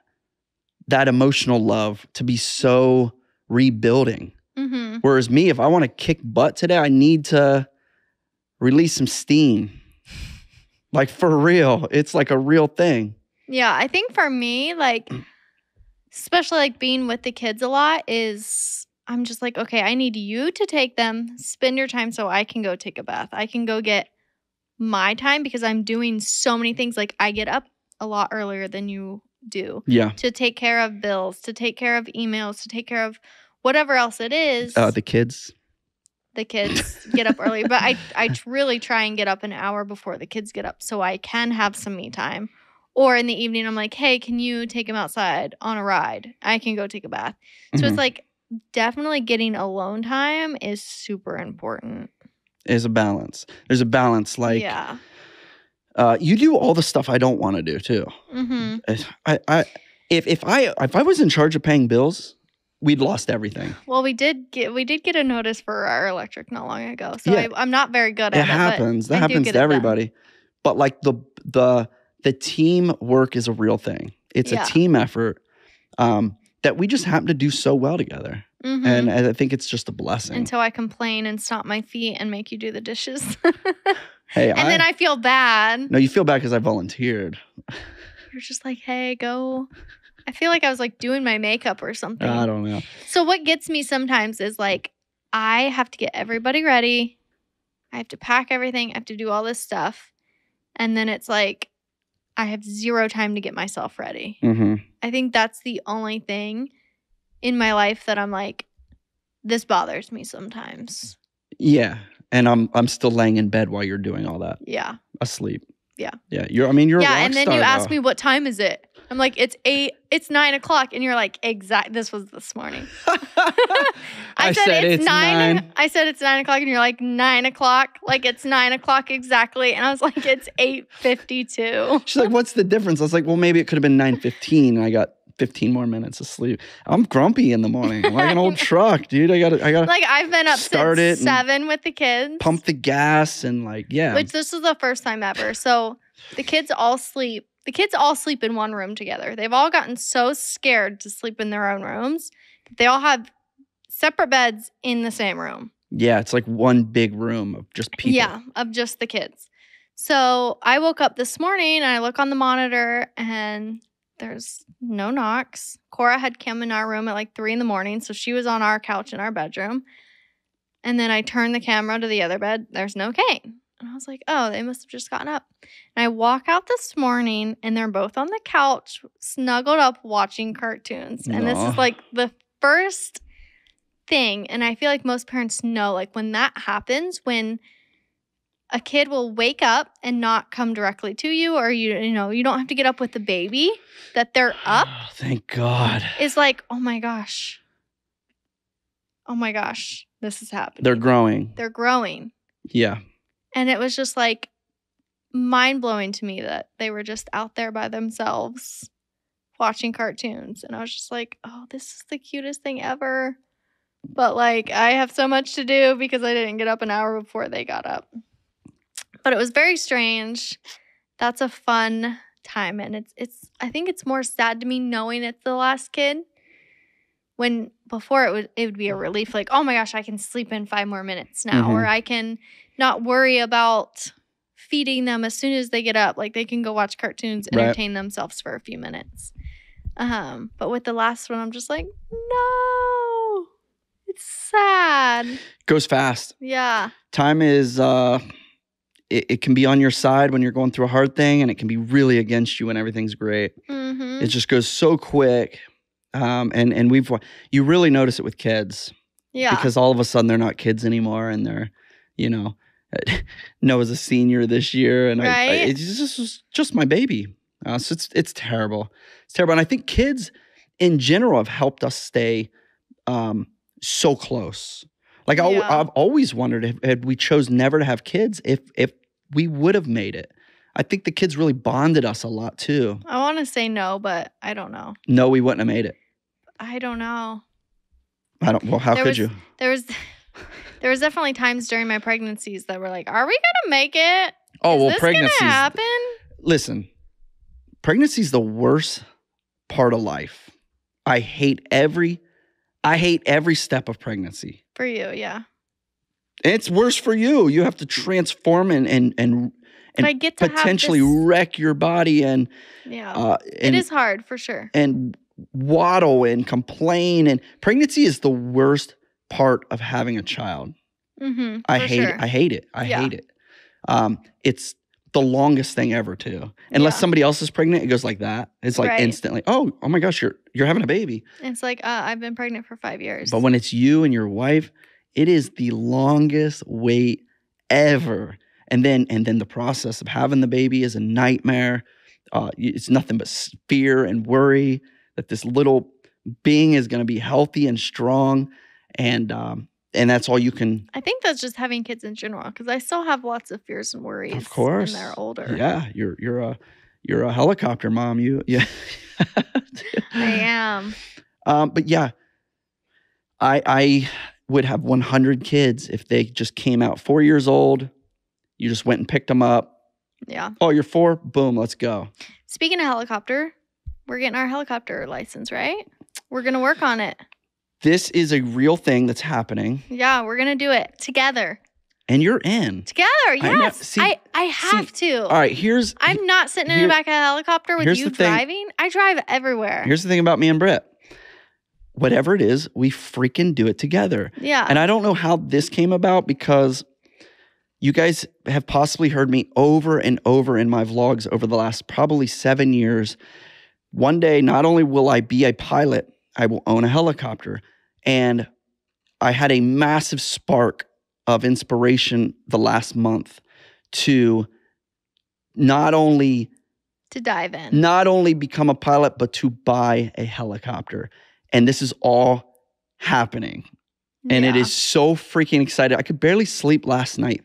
that emotional love to be so rebuilding. Mm-hmm. Whereas me, if I want to kick butt today, I need to release some steam. Like for real. It's like a real thing. Yeah, I think for me, like, especially like being with the kids a lot, is I'm just like, okay, I need you to take them, spend your time so I can go take a bath. I can go get my time because I'm doing so many things. Like, I get up a lot earlier than you do Yeah. to take care of bills, to take care of emails, to take care of whatever else it is. Uh, the kids. The kids get up early, but I I really try and get up an hour before the kids get up so I can have some me time. Or in the evening, I'm like, hey, can you take him outside on a ride? I can go take a bath. So Mhm. it's like definitely getting alone time is super important. Is a balance. There's a balance. Like yeah. uh, you do all the stuff I don't want to do too. hmm I, I if if I if I was in charge of paying bills, we'd lost everything. Well, we did get we did get a notice for our electric not long ago, so Yeah. I, I'm not very good at It it. happens. That I happens to it done. everybody. But like the the the team work is a real thing. It's Yeah. a team effort um, that we just happen to do so well together, Mhm. and I think it's just a blessing. until I complain and stomp my feet and make you do the dishes, hey, and then I feel bad. no, you feel bad because I volunteered. You're just like, hey, go. I feel like I was like doing my makeup or something. I don't know. So what gets me sometimes is like I have to get everybody ready. I have to pack everything. I have to do all this stuff. And then it's like I have zero time to get myself ready. hmm I think that's the only thing in my life that I'm like this bothers me sometimes. Yeah, and I'm I'm still laying in bed while you're doing all that, Yeah. asleep. Yeah. yeah. You're. I mean, you're. a yeah, and then you ask me what time is it? I'm like, it's eight, it's nine o'clock, and you're like, exact. This was this morning. I, said, it's, nine. I said it's nine o'clock, and you're like nine o'clock. Like it's nine o'clock exactly, and I was like, it's eight fifty-two. She's like, "What's the difference?" I was like, "Well, maybe it could have been nine fifteen, and I got fifteen more minutes of sleep." I'm grumpy in the morning, like an old truck, dude. I got to I got to Like I've been up Start it since and seven with the kids. pump the gas and like, yeah, Which this is the first time ever. So the kids all sleep. The kids all sleep in one room together. They've all gotten so scared to sleep in their own rooms. that They all have separate beds in the same room. yeah. It's like one big room of just people. Yeah, of just the kids. So I woke up this morning and I look on the monitor and there's no knocks. Cora had come in our room at like three in the morning. So she was on our couch in our bedroom. And then I turned the camera to the other bed. There's no Kane. And I was like, oh, they must have just gotten up. And I walk out this morning and they're both on the couch, snuggled up watching cartoons. And this is like the first thing. And I feel like most parents know, like when that happens, when a kid will wake up and not come directly to you, or you, you know, you don't have to get up with the baby, that they're up ah, Thank God. is like, oh my gosh. Oh my gosh, this is happening. They're growing. They're growing. Yeah. And it was just like mind blowing to me that they were just out there by themselves watching cartoons. And I was just like, oh, this is the cutest thing ever. But like, I have so much to do because I didn't get up an hour before they got up. But it was very strange. That's a fun time. And it's, it's, I think it's more sad to me knowing it's the last kid. When before it would, it would be a relief, like, oh my gosh, I can sleep in five more minutes now, or I can not worry about feeding them as soon as they get up. Like they can go watch cartoons, Right. entertain themselves for a few minutes. Um, but with the last one, I'm just like, no, it's sad. Goes fast. Yeah. Time is uh it, it can be on your side when you're going through a hard thing and it can be really against you when everything's great. Mm-hmm. It just goes so quick. Um and and we've you really notice it with kids yeah. because all of a sudden they're not kids anymore and they're you know Noah's a senior this year and I, I, it's just it's just my baby. Uh, so it's it's terrible. It's terrible and I think kids in general have helped us stay um so close. Like I, Yeah. I've always wondered if had we chose never to have kids if if we would have made it. I think the kids really bonded us a lot too. I want to say no, but I don't know. No, we wouldn't have made it. I don't know. I don't. Well, how There could was- you? There was there was definitely times during my pregnancies that were like, "Are we gonna make it? Oh Is well, this pregnancy. gonna happen?" Listen, pregnancy is the worst part of life. I hate every I hate every step of pregnancy. For you, yeah. It's worse for you. You have to transform and and and And I get to potentially this, wreck your body and yeah. uh and it is hard for sure. and waddle and complain and pregnancy is the worst part of having a child. Mm-hmm, I hate sure. it. I hate it. I Yeah. hate it. Um it's the longest thing ever too. Unless Yeah. somebody else is pregnant, it goes like that. It's like Right. instantly, oh, oh my gosh, you're you're having a baby. It's like uh, I've been pregnant for five years. But when it's you and your wife, it is the longest wait ever. And then and then the process of having the baby is a nightmare. Uh, it's nothing but fear and worry that this little being is going to be healthy and strong, and um, and that's all you can. I think that's just having kids in general because I still have lots of fears and worries. Of course, when they're older. Yeah, you're you're a you're a helicopter mom. You yeah. I am. Um, but yeah, I I would have 100 kids if they just came out four years old. You just went and picked them up. Yeah. Oh, you're four. Boom, let's go. Speaking of helicopter, we're getting our helicopter license, right? We're gonna work on it. This is a real thing that's happening, Yeah, we're gonna do it together. and you're in. Together, I yes. See- I I have to. All right, here's I'm not sitting in here- the back of a helicopter with you the thing. driving. I drive everywhere. here's the thing about me and Britt. Whatever it is, we freaking do it together. yeah. And I don't know how this came about because you guys have possibly heard me over and over in my vlogs over the last probably seven years. One day, not only will I be a pilot, I will own a helicopter. And I had a massive spark of inspiration the last month to not only to dive in. not only become a pilot but to buy a helicopter and this is all happening and it Yeah. is so freaking excited. I could barely sleep last night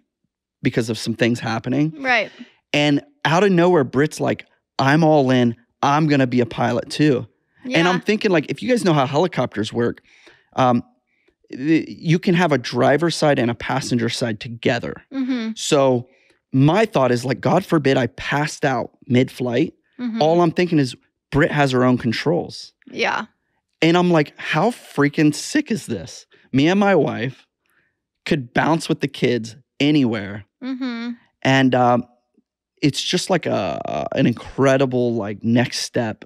because of some things happening. right. And out of nowhere, Brit's like, I'm all in. I'm going to be a pilot too. Yeah. And I'm thinking, like, if you guys know how helicopters work, um, you can have a driver side and a passenger side together. mm-hmm, So my thought is, like, God forbid I passed out mid flight. mm-hmm. All I'm thinking is, Brit has her own controls. yeah. And I'm like, how freaking sick is this? Me and my wife could bounce with the kids anywhere. Mm-hmm. And um, it's just like a an incredible like next step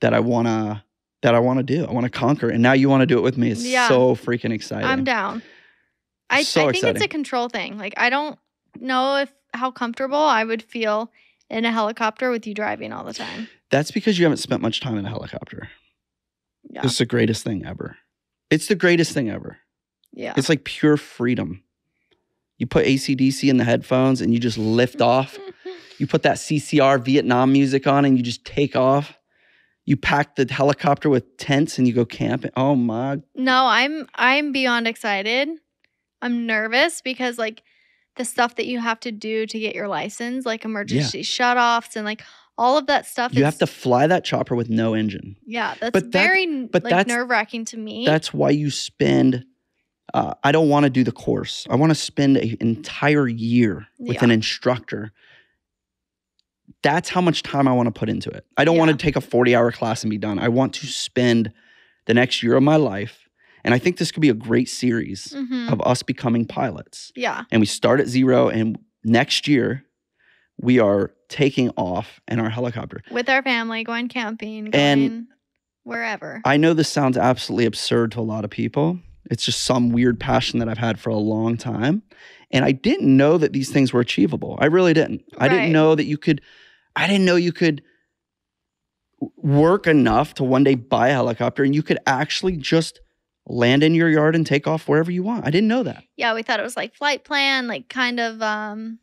that I wanna that I wanna do. I wanna conquer. And now you wanna do it with me. It's Yeah. so freaking exciting. I'm down. I, So I think it's a control thing. Like I don't know if how comfortable I would feel in a helicopter with you driving all the time. That's because you haven't spent much time in a helicopter. Yeah. It's the greatest thing ever. It's the greatest thing ever. Yeah. It's like pure freedom. You put AC/DC in the headphones and you just lift off. You put that CCR Vietnam music on and you just take off. You pack the helicopter with tents and you go camping. Oh my. No, I'm I'm beyond excited. I'm nervous because like the stuff that you have to do to get your license, like emergency shutoffs and like all of that stuff. You is- have to fly that chopper with no engine. Yeah, that's But very but like that's- nerve wracking to me. That's why you spend. Uh, I don't want to do the course. I want to spend an entire year with Yeah. an instructor. That's how much time I want to put into it. I don't want to take a 40 hour class and be done. I want to spend the next year of my life. And I think this could be a great series Mhm. of us becoming pilots. Yeah. And we start at zero. And next year, we are taking off in our helicopter. With our family, going camping, going And- wherever. I know this sounds absolutely absurd to a lot of people. It's just some weird passion that I've had for a long time. And I didn't know that these things were achievable. I really didn't. I didn't know that you could, I didn't know you could work enough to one day buy a helicopter and you could actually just land in your yard and take off wherever you want. I didn't know that. yeah, we thought it was like flight plan, like kind of um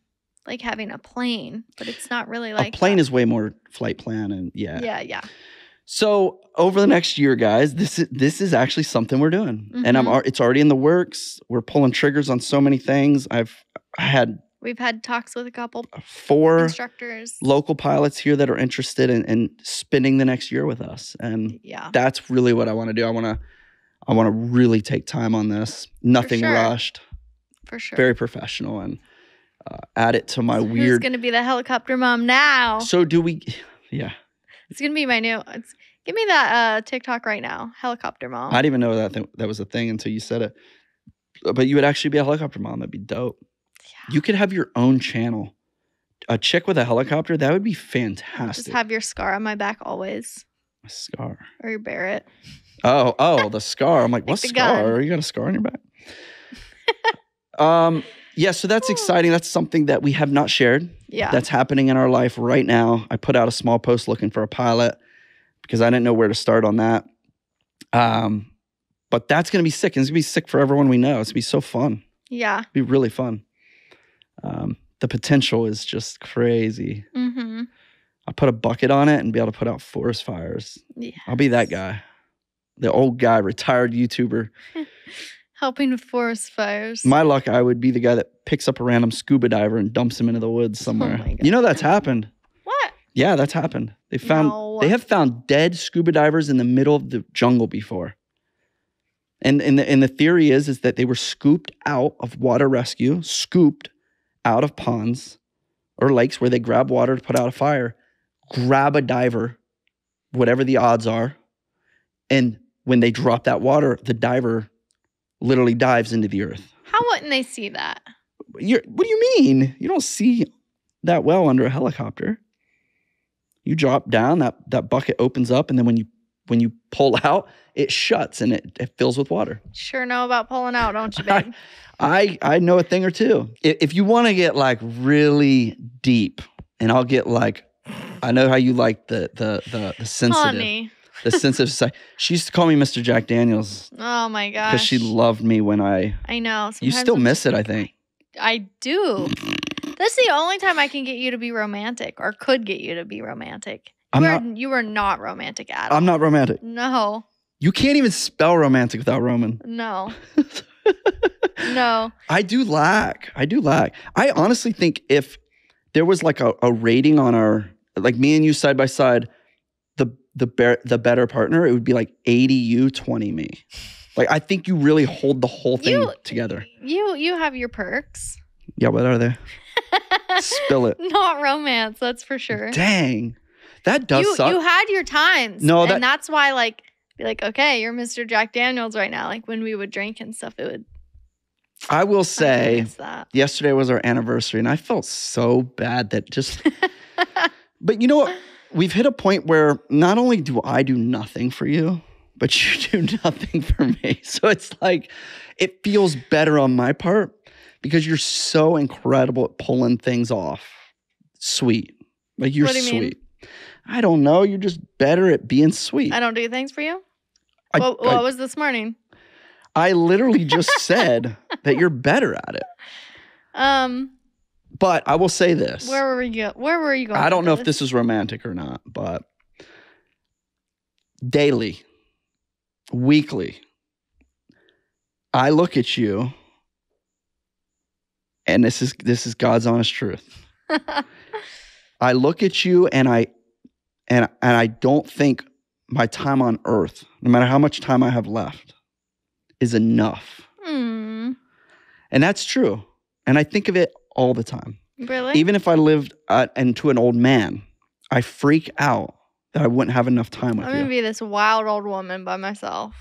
like having a plane, but it's not really like a plane that. is way more flight plan and yeah. Yeah, yeah. So over the next year, guys, this is this is actually something we're doing, and I'm Mhm. it's already in the works. We're pulling triggers on so many things. I've had We've had talks with a couple four instructors. local pilots here that are interested in, in spending the next year with us, and Yeah. that's really what I want to do. I want to I want to really take time on this. Nothing sure. rushed, For sure. very professional, and uh, add it to my Who's weird. gonna be the helicopter mom now? so do we? Yeah. It's gonna be my new. It's Give me that uh, TikTok right now. Helicopter mom. I didn't even know that th- that was a thing until you said it. But you would actually be a helicopter mom. That'd be dope. Yeah. You could have your own channel. A chick with a helicopter, that would be fantastic. Just have your scar on my back always, a scar. or your Barrett. Oh, oh, the scar. I'm like, Like what scar? gun. You got a scar on your back? um, yeah, so that's exciting. That's something that we have not shared. Yeah. That's happening in our life right now. I put out a small post looking for a pilot because I didn't know where to start on that. Um, but that's gonna be sick. And it's gonna be sick for everyone we know. It's gonna be so fun. yeah. It'll be really fun. Um, the potential is just crazy. Mm-hmm. I'll put a bucket on it and be able to put out forest fires. Yeah. I'll be that guy. The old guy, retired YouTuber. Helping with forest fires. My luck, I would be the guy that picks up a random scuba diver and dumps him into the woods oh somewhere. Oh you know that's happened. what? Yeah, that's happened. They found No. they have found dead scuba divers in the middle of the jungle before. And and the and the theory is is that they were scooped out of water rescue, scooped out of ponds or lakes where they grab water to put out a fire, grab a diver, whatever the odds are, and when they drop that water, the diver literally dives into the earth. How wouldn't they see that? You're, what do you mean? You don't see that well under a helicopter. You drop down, that that bucket opens up, and then when you when you pull out, it shuts and it, it fills with water. Sure know about pulling out, don't you, babe? I I know a thing or two. If, if you want to get like really deep, and I'll get like, I know how you like the the the, the sensitive, Honey. The sensitive side. She used to call me Mr. Jack Daniels Oh my gosh. because she loved me when I. I know. You sometimes still I'm miss it, I think. I do. That's the only time I can get you to be romantic, or could get you to be romantic. I'm you are not. you are not romantic at all. I'm not romantic. No, You can't even spell romantic without Roman. no, no. I do lack. I do lack. I honestly think if there was like a, a rating on our like me and you side by side, the the bear, the better partner, it would be like 80 you, 20 me. Like I think you really hold the whole thing You- together. You you have your perks. Yeah, what are they? Spill it. not romance, that's for sure. Dang. That does you suck. you had your times. No, that- and that's why like be like, okay, you're Mr. Jack Daniels right now. Like when we would drink and stuff, it would I will say yesterday was our anniversary and I felt so bad that just But you know what? We've hit a point where not only do I do nothing for you, but you do nothing for me. So it's like it feels better on my part because you're so incredible at pulling things off. Sweet. Like you're you mean? sweet. I don't know. You're just better at being sweet. I don't do things for you. I, I- what was this morning? I literally just said that you're better at it. Um, But I will say this. where were you? Where were you going? I don't know if this is romantic or not, but daily, weekly, I look at you and this is this is God's honest truth. I look at you and I and and I don't think my time on earth, no matter how much time I have left, is enough. Hmm. And that's true. And I think of it all the time. Really? Even if I lived and to an old man, I freak out that I wouldn't have enough time with I'm gonna be this wild old woman by myself.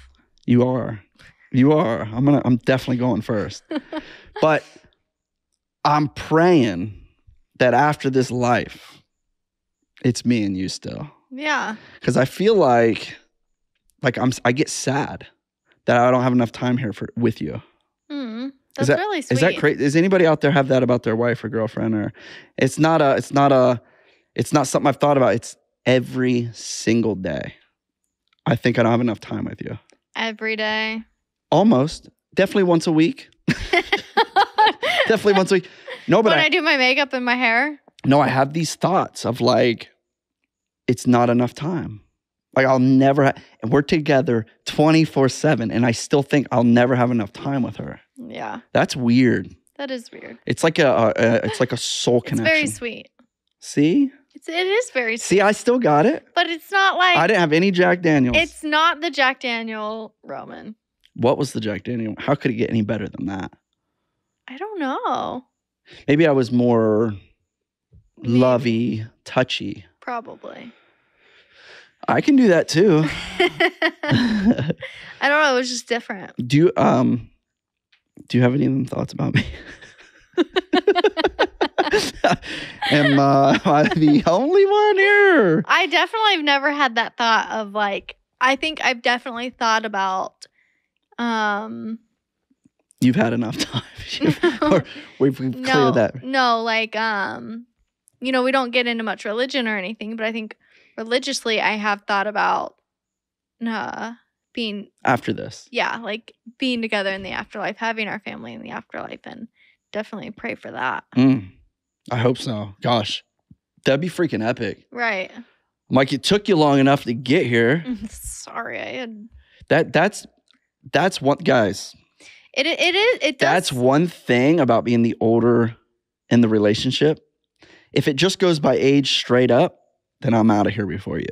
You are. You are. I'm gonna I'm definitely going first. but I'm praying that after this life, it's me and you still. Yeah. Cause I feel like like I'm I get sad that I don't have enough time here for with you. Hmm. That's that- really sweet. Is that crazy? Does anybody out there have that about their wife or girlfriend? Or it's not a, it's not a, it's not something I've thought about. It's every single day. I think I don't have enough time with you. Every day. Almost, definitely once a week. Definitely once a week. No, but when I, I, do my makeup and my hair. no, I have these thoughts of like, it's not enough time. Like I'll never, ha- and we're together 24 seven. And I still think I'll never have enough time with her. Yeah. That's weird. That is weird. It's like a, a, a it's like a soul It's connection. very sweet. See? It's, it is very sweet. See, I still got it. But it's not like I didn't have any Jack Daniels. it's not the Jack Daniel Roman. what was the Jack Daniel? How could it get any better than that? I don't know. Maybe I was more Maybe. lovey, touchy. Probably. I can do that too. I don't know. It was just different. do you um do you have any of them thoughts about me? am, uh, am I the only one here? I definitely have never had that thought of like. I think I've definitely thought about. Um. You've had enough time. Or we've, we've no, cleared that. no, like um, you know, we don't get into much religion or anything, but I think religiously, I have thought about, uh, being After this. yeah, like being together in the afterlife, having our family in the afterlife, and definitely pray for that. Mm, I hope so. Gosh, that'd be freaking epic. Right. Like it took you long enough to get here. Sorry, I had That that's that's what guys. it. It, it is. It does. That's one thing about being the older in the relationship. If it just goes by age straight up, then I'm out of here before you.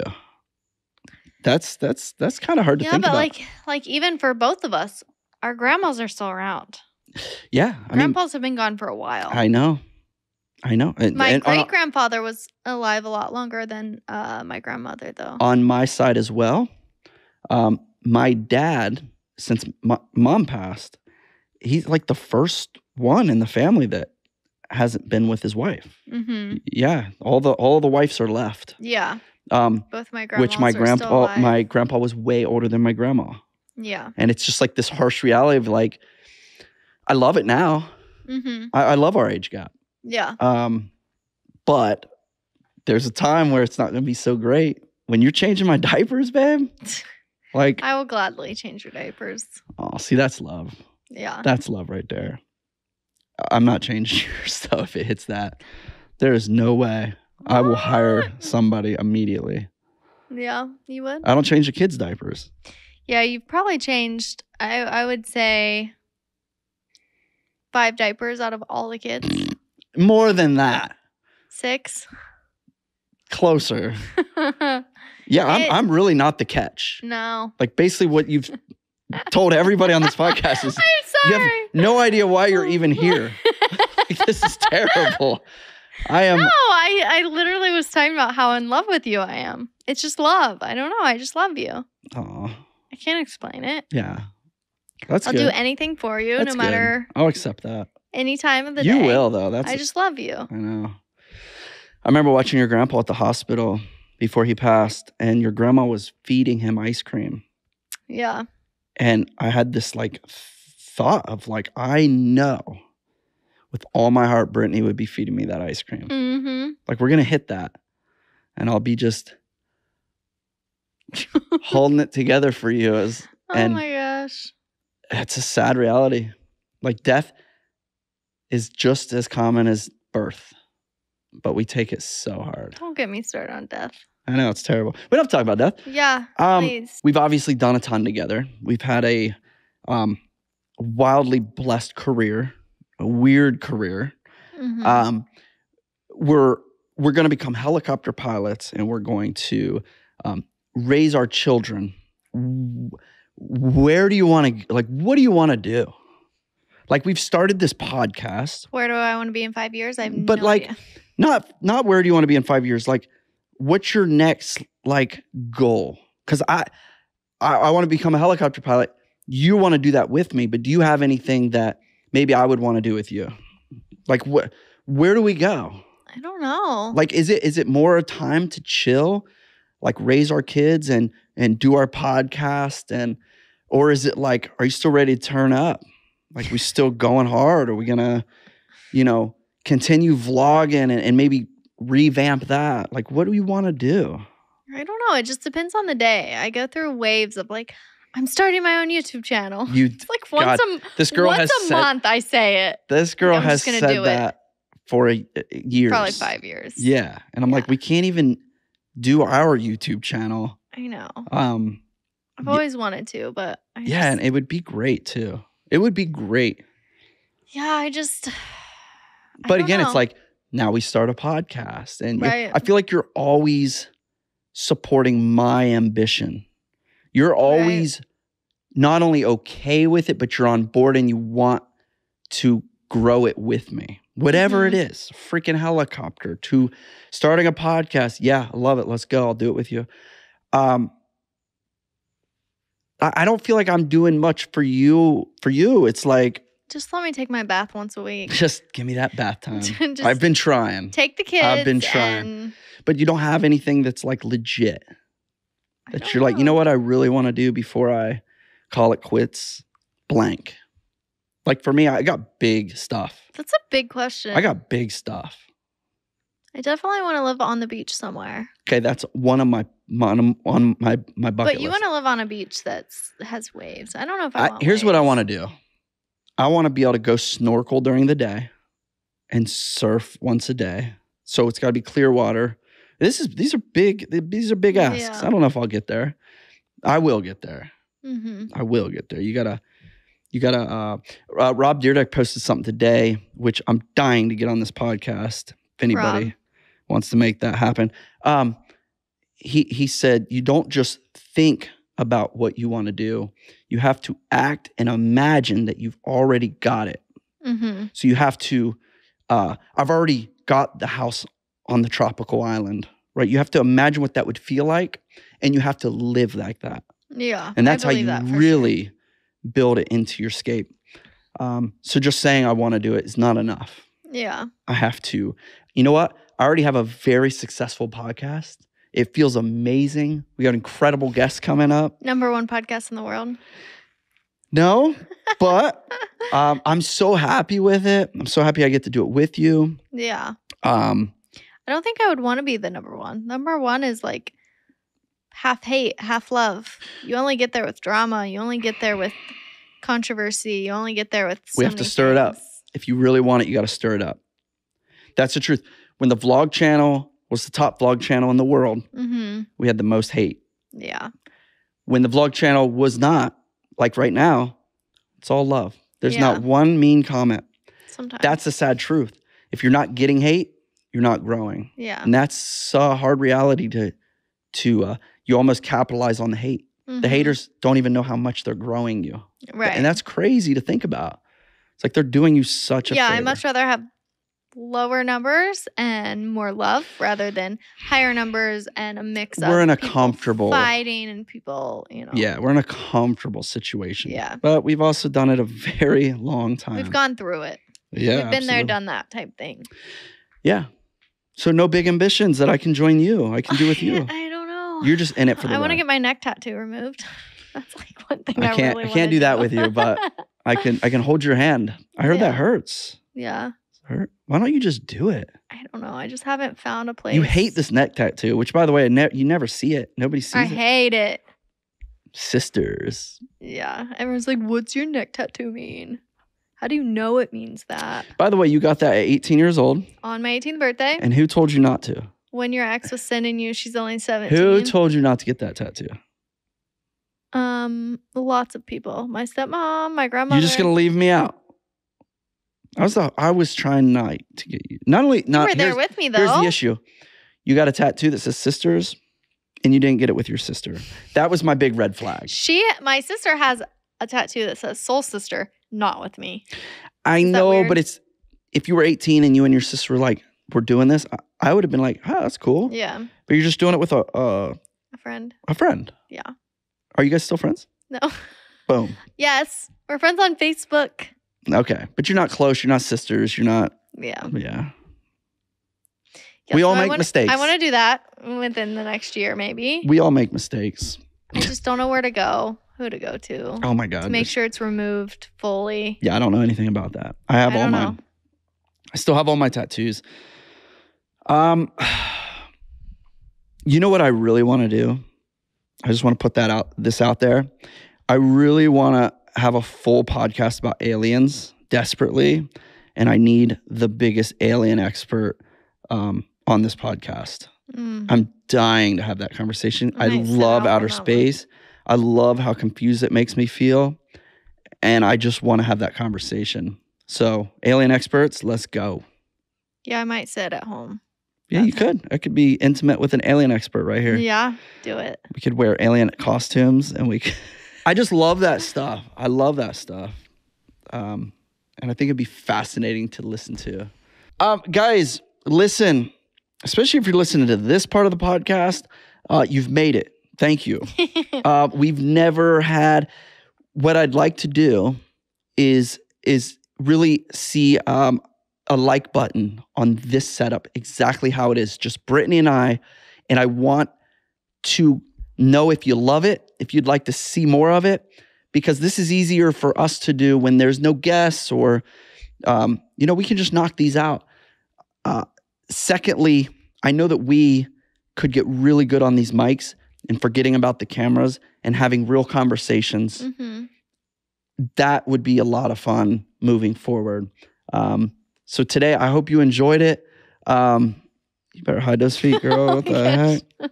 That's that's that's kind of hard to yeah, think about. Yeah, but like like even for both of us, our grandmas are still around. yeah, I mean, Grandpas have been gone for a while. I know, I know. And, my great grandfather was alive a lot longer than uh, my grandmother, though. on my side as well, um, my dad, since my mom passed, he's like the first one in the family that hasn't been with his wife. hmm Yeah, all the all the wives are left. Yeah, Um, both my grandmas. which my grandpa my grandpa was way older than my grandma yeah. and it's just like this harsh reality of like i love it now hmm i, I love our age gap Yeah. um but there's a time where it's not going to be so great when you're changing my diapers babe like I will gladly change your diapers. oh see that's love Yeah. that's love right there i'm not changing yours though if it hits that there is no way i will hire somebody immediately Yeah, you would. i don't change the kids diapers Yeah, you've probably changed. I I would say five diapers out of all the kids. more than that Six. closer Yeah, I'm, I'm really not the catch. no. Like basically what you've told everybody on this podcast is I'm you sorry. have no idea why you're even here. this is terrible. I am no, I I literally was talking about how in love with you I am. It's just love. I don't know. I just love you. oh I can't explain it. yeah. That's I'll good. do anything for you, That's no good. matter I'll accept that. any time of the day. You day. will though. That's I just love you. I know. I remember watching your grandpa at the hospital before he passed, and your grandma was feeding him ice cream. Yeah. And I had this like thought of like, I know with all my heart, Brittney would be feeding me that ice cream. Mm-hmm. Like we're gonna hit that, and I'll be just holding it together for you. As Oh And- my gosh. it's a sad reality. Like death is just as common as birth, but we take it so hard. Don't get me started on death. I know it's terrible. We don't have to talk about death. Yeah. Um, please. we've obviously done a ton together. We've had a um, wildly blessed career, a weird career. Mhm. um, we're we're going to become helicopter pilots and we're going to um, raise our children where do you want to like what do you want to do like we've started this podcast Where do I want to be in five years? I have but, no like, idea. not not where do you want to be in five years like what's your next like goal? Because i i, I want to become a helicopter pilot. You want to do that with me but do you have anything that maybe i would want to do with you? Like what where do we go? I don't know. like is it is it more a time to chill like raise our kids and and do our podcast and or is it like are you still ready to turn up? Like we still going hard? Are we gonna you know continue vlogging and, and maybe revamp that like what do we want to do I don't know. It just depends on the day. I go through waves of like, I'm starting my own YouTube channel. you It's like once God, a this girl once has a said month I say it. this girl I'm has said do it. that for a, years Probably five years. yeah and i'm like we can't even do our youtube channel I know. um I've Yeah. always wanted to, but I yeah just, and it would be great too it would be great yeah, I just. I but again it's like now we start a podcast. And Right. i feel like you're always supporting my ambition. You're always not only okay with it but you're on board and you want to grow it with me. Whatever Mm-hmm. it is freaking helicopter to starting a podcast. Yeah i love it. Let's go. I'll do it with you. Um, I, I don't feel like I'm doing much for you. For you, it's like Just let me take my bath once a week. just give me that bath time. I've been trying, take the kids. I've been trying. and- but you don't have anything that's like legit. I That don't you're like, you know what I really want to do before I call it quits? Blank. Like for me, I got big stuff. That's a big question. I got big stuff. I definitely want to live on the beach somewhere. Okay, that's one of my on, on my my bucket but you list. want to live on a beach that's has waves. I don't know if I, I, want here's what I waves. want to do. I want to be able to go snorkel during the day and surf once a day. So it's got to be clear water. This is these are big these are big asks. Yeah. I don't know if I'll get there. I will get there. Mhm. I will get there. You gotta you gotta uh, uh Rob Dyrdek posted something today, which I'm dying to get on this podcast. If anybody Rob. wants to make that happen. Um he he said you don't just think about what you want to do. You have to act and imagine that you've already got it. Mhm. So you have to uh I've already got the house on the tropical island, right? You have to imagine what that would feel like and you have to live like that Yeah. and that's how you that for sure. really build it into your scape. Um, so just saying I want to do it is not enough. Yeah. I have to. You know what? I already have a very successful podcast. It feels amazing. We got incredible guests coming up. Number one podcast in the world. No, but um, I'm so happy with it. I'm so happy I get to do it with you. Yeah. Um, I don't think I would want to be the number one. Number one is like half hate, half love. You only get there with drama. You only get there with controversy. You only get there with. So We have to stir it up. if you really want it, you got to stir it up. That's the truth. When the vlog channel was the top vlog channel in the world, Mhm. we had the most hate. Yeah. when the vlog channel was not like right now it's all love there's not one mean comment Sometimes. that's the sad truth if you're not getting hate you're not growing yeah. and that's a hard reality to to uh, you almost capitalize on the hate the Mhm. haters don't even know how much they're growing you Right. and that's crazy to think about it's like they're doing you such a yeah. favor. I much rather have lower numbers and more love rather than higher numbers and a mix of We're in a comfortable- fighting and people, you know. yeah we're in a comfortable situation Yeah. but we've also done it a very long time We've gone through it. yeah We've been there, done that type thing. yeah so no big ambitions that i can join you i can do with you I don't know. You're just in it for the I want to get my neck tattoo removed. That's like one thing I I, can't- really I can't wanna do that with you, but- I can I can hold your hand. I heard Yeah. that hurts. yeah, Hurt. Why don't you just do it? I don't know. I just haven't found a place. You hate this neck tattoo, which by the way, ne- you never see it. Nobody sees I it. I hate it. Sisters. Yeah, everyone's like, "What's your neck tattoo mean?" How do you know it means that? By the way, you got that at 18 years old, On my 18th birthday, and who told you not to? when your ex was sending you, she's only 17. Who told you not to get that tattoo? Um, lots of people. My stepmom, my grandma. You're just gonna leave me out. I was the, I was trying not to get you. Not only not You were there with me though. Here's the issue. You got a tattoo that says sisters, and you didn't get it with your sister. That was my big red flag. She, my sister, has a tattoo that says "Soul Sister," not with me. I Is know, but it's if you were 18 and you and your sister were like, we're doing this, I, I would have been like, oh, that's cool. Yeah, But you're just doing it with a, a a friend. a friend. Yeah. Are you guys still friends? No. Boom. yes, we're friends on Facebook. Okay. But you're not close. You're not sisters. You're not, Yeah. yeah. Yeah, We all I make wanna- mistakes. I want to do that within the next year, maybe. We all make mistakes. I just don't know where to go, who to go to, Oh my God. to make sure it's removed fully. Yeah, I don't know anything about that. I have I all mine. know. I still have all my tattoos. Um, you know what I really want to do? I just want to put that out, this out there. I really want to have a full podcast about aliens desperately, and I need the biggest alien expert um, on this podcast. Mm. I'm dying to have that conversation. I love outer space. I love how confused it makes me feel. And I just want to have that conversation. So, alien experts, let's go. Yeah, I might sit at home. Yeah, you could. I could be intimate with an alien expert right here. Yeah, do it. We could wear alien costumes and we could. I just love that stuff. I love that stuff. Um, and I think it'd be fascinating to listen to. Um, guys, listen, especially if you're listening to this part of the podcast, uh, you've made it Thank you. uh, we've never had. What I'd like to do is is really see um, a like button on this setup exactly how it is. Just Brittney and I, and I want to know if you love it, if you'd like to see more of it, because this is easier for us to do when there's no guests or, um, you know, we can just knock these out. Uh, secondly, I know that we could get really good on these mics and forgetting about the cameras and having real conversations. hmm That would be a lot of fun moving forward. Um, so today, I hope you enjoyed it. Um, you better hide those feet, girl. What the heck?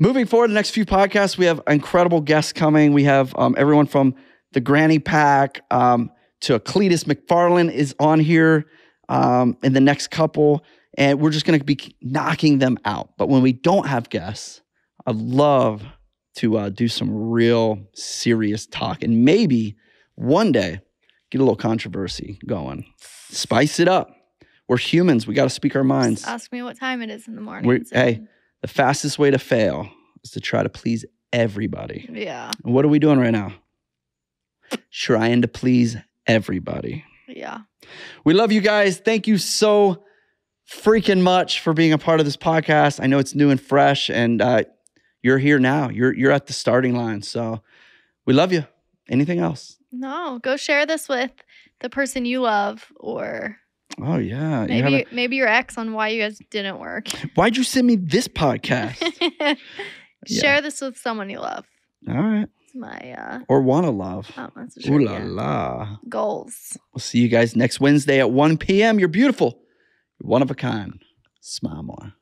Moving forward, the next few podcasts, we have incredible guests coming. We have um, everyone from the Granny Pack um, to Cleetus McFarland is on here um, in the next couple, and we're just going to be knocking them out. But when we don't have guests, I'd love to uh, do some real serious talk and maybe one day get a little controversy going. Spice it up. We're humans. We got to speak our minds. Just ask me what time it is in the morning. We're- hey. The fastest way to fail is to try to please everybody. Yeah. And what are we doing right now? Trying to please everybody. Yeah. We love you guys. Thank you so freaking much for being a part of this podcast. I know it's new and fresh, and uh, you're here now. You're you're at the starting line. So we love you. Anything else? No, go share this with the person you love or Oh yeah. You maybe haven't- maybe your ex on why you guys didn't work. why'd you send me this podcast? Share this with someone you love. All right. It's my uh Or wanna love. oh, that's Ooh la yeah. la. goals. We'll see you guys next Wednesday at 1 p.m. You're beautiful. You're one of a kind. Smile more.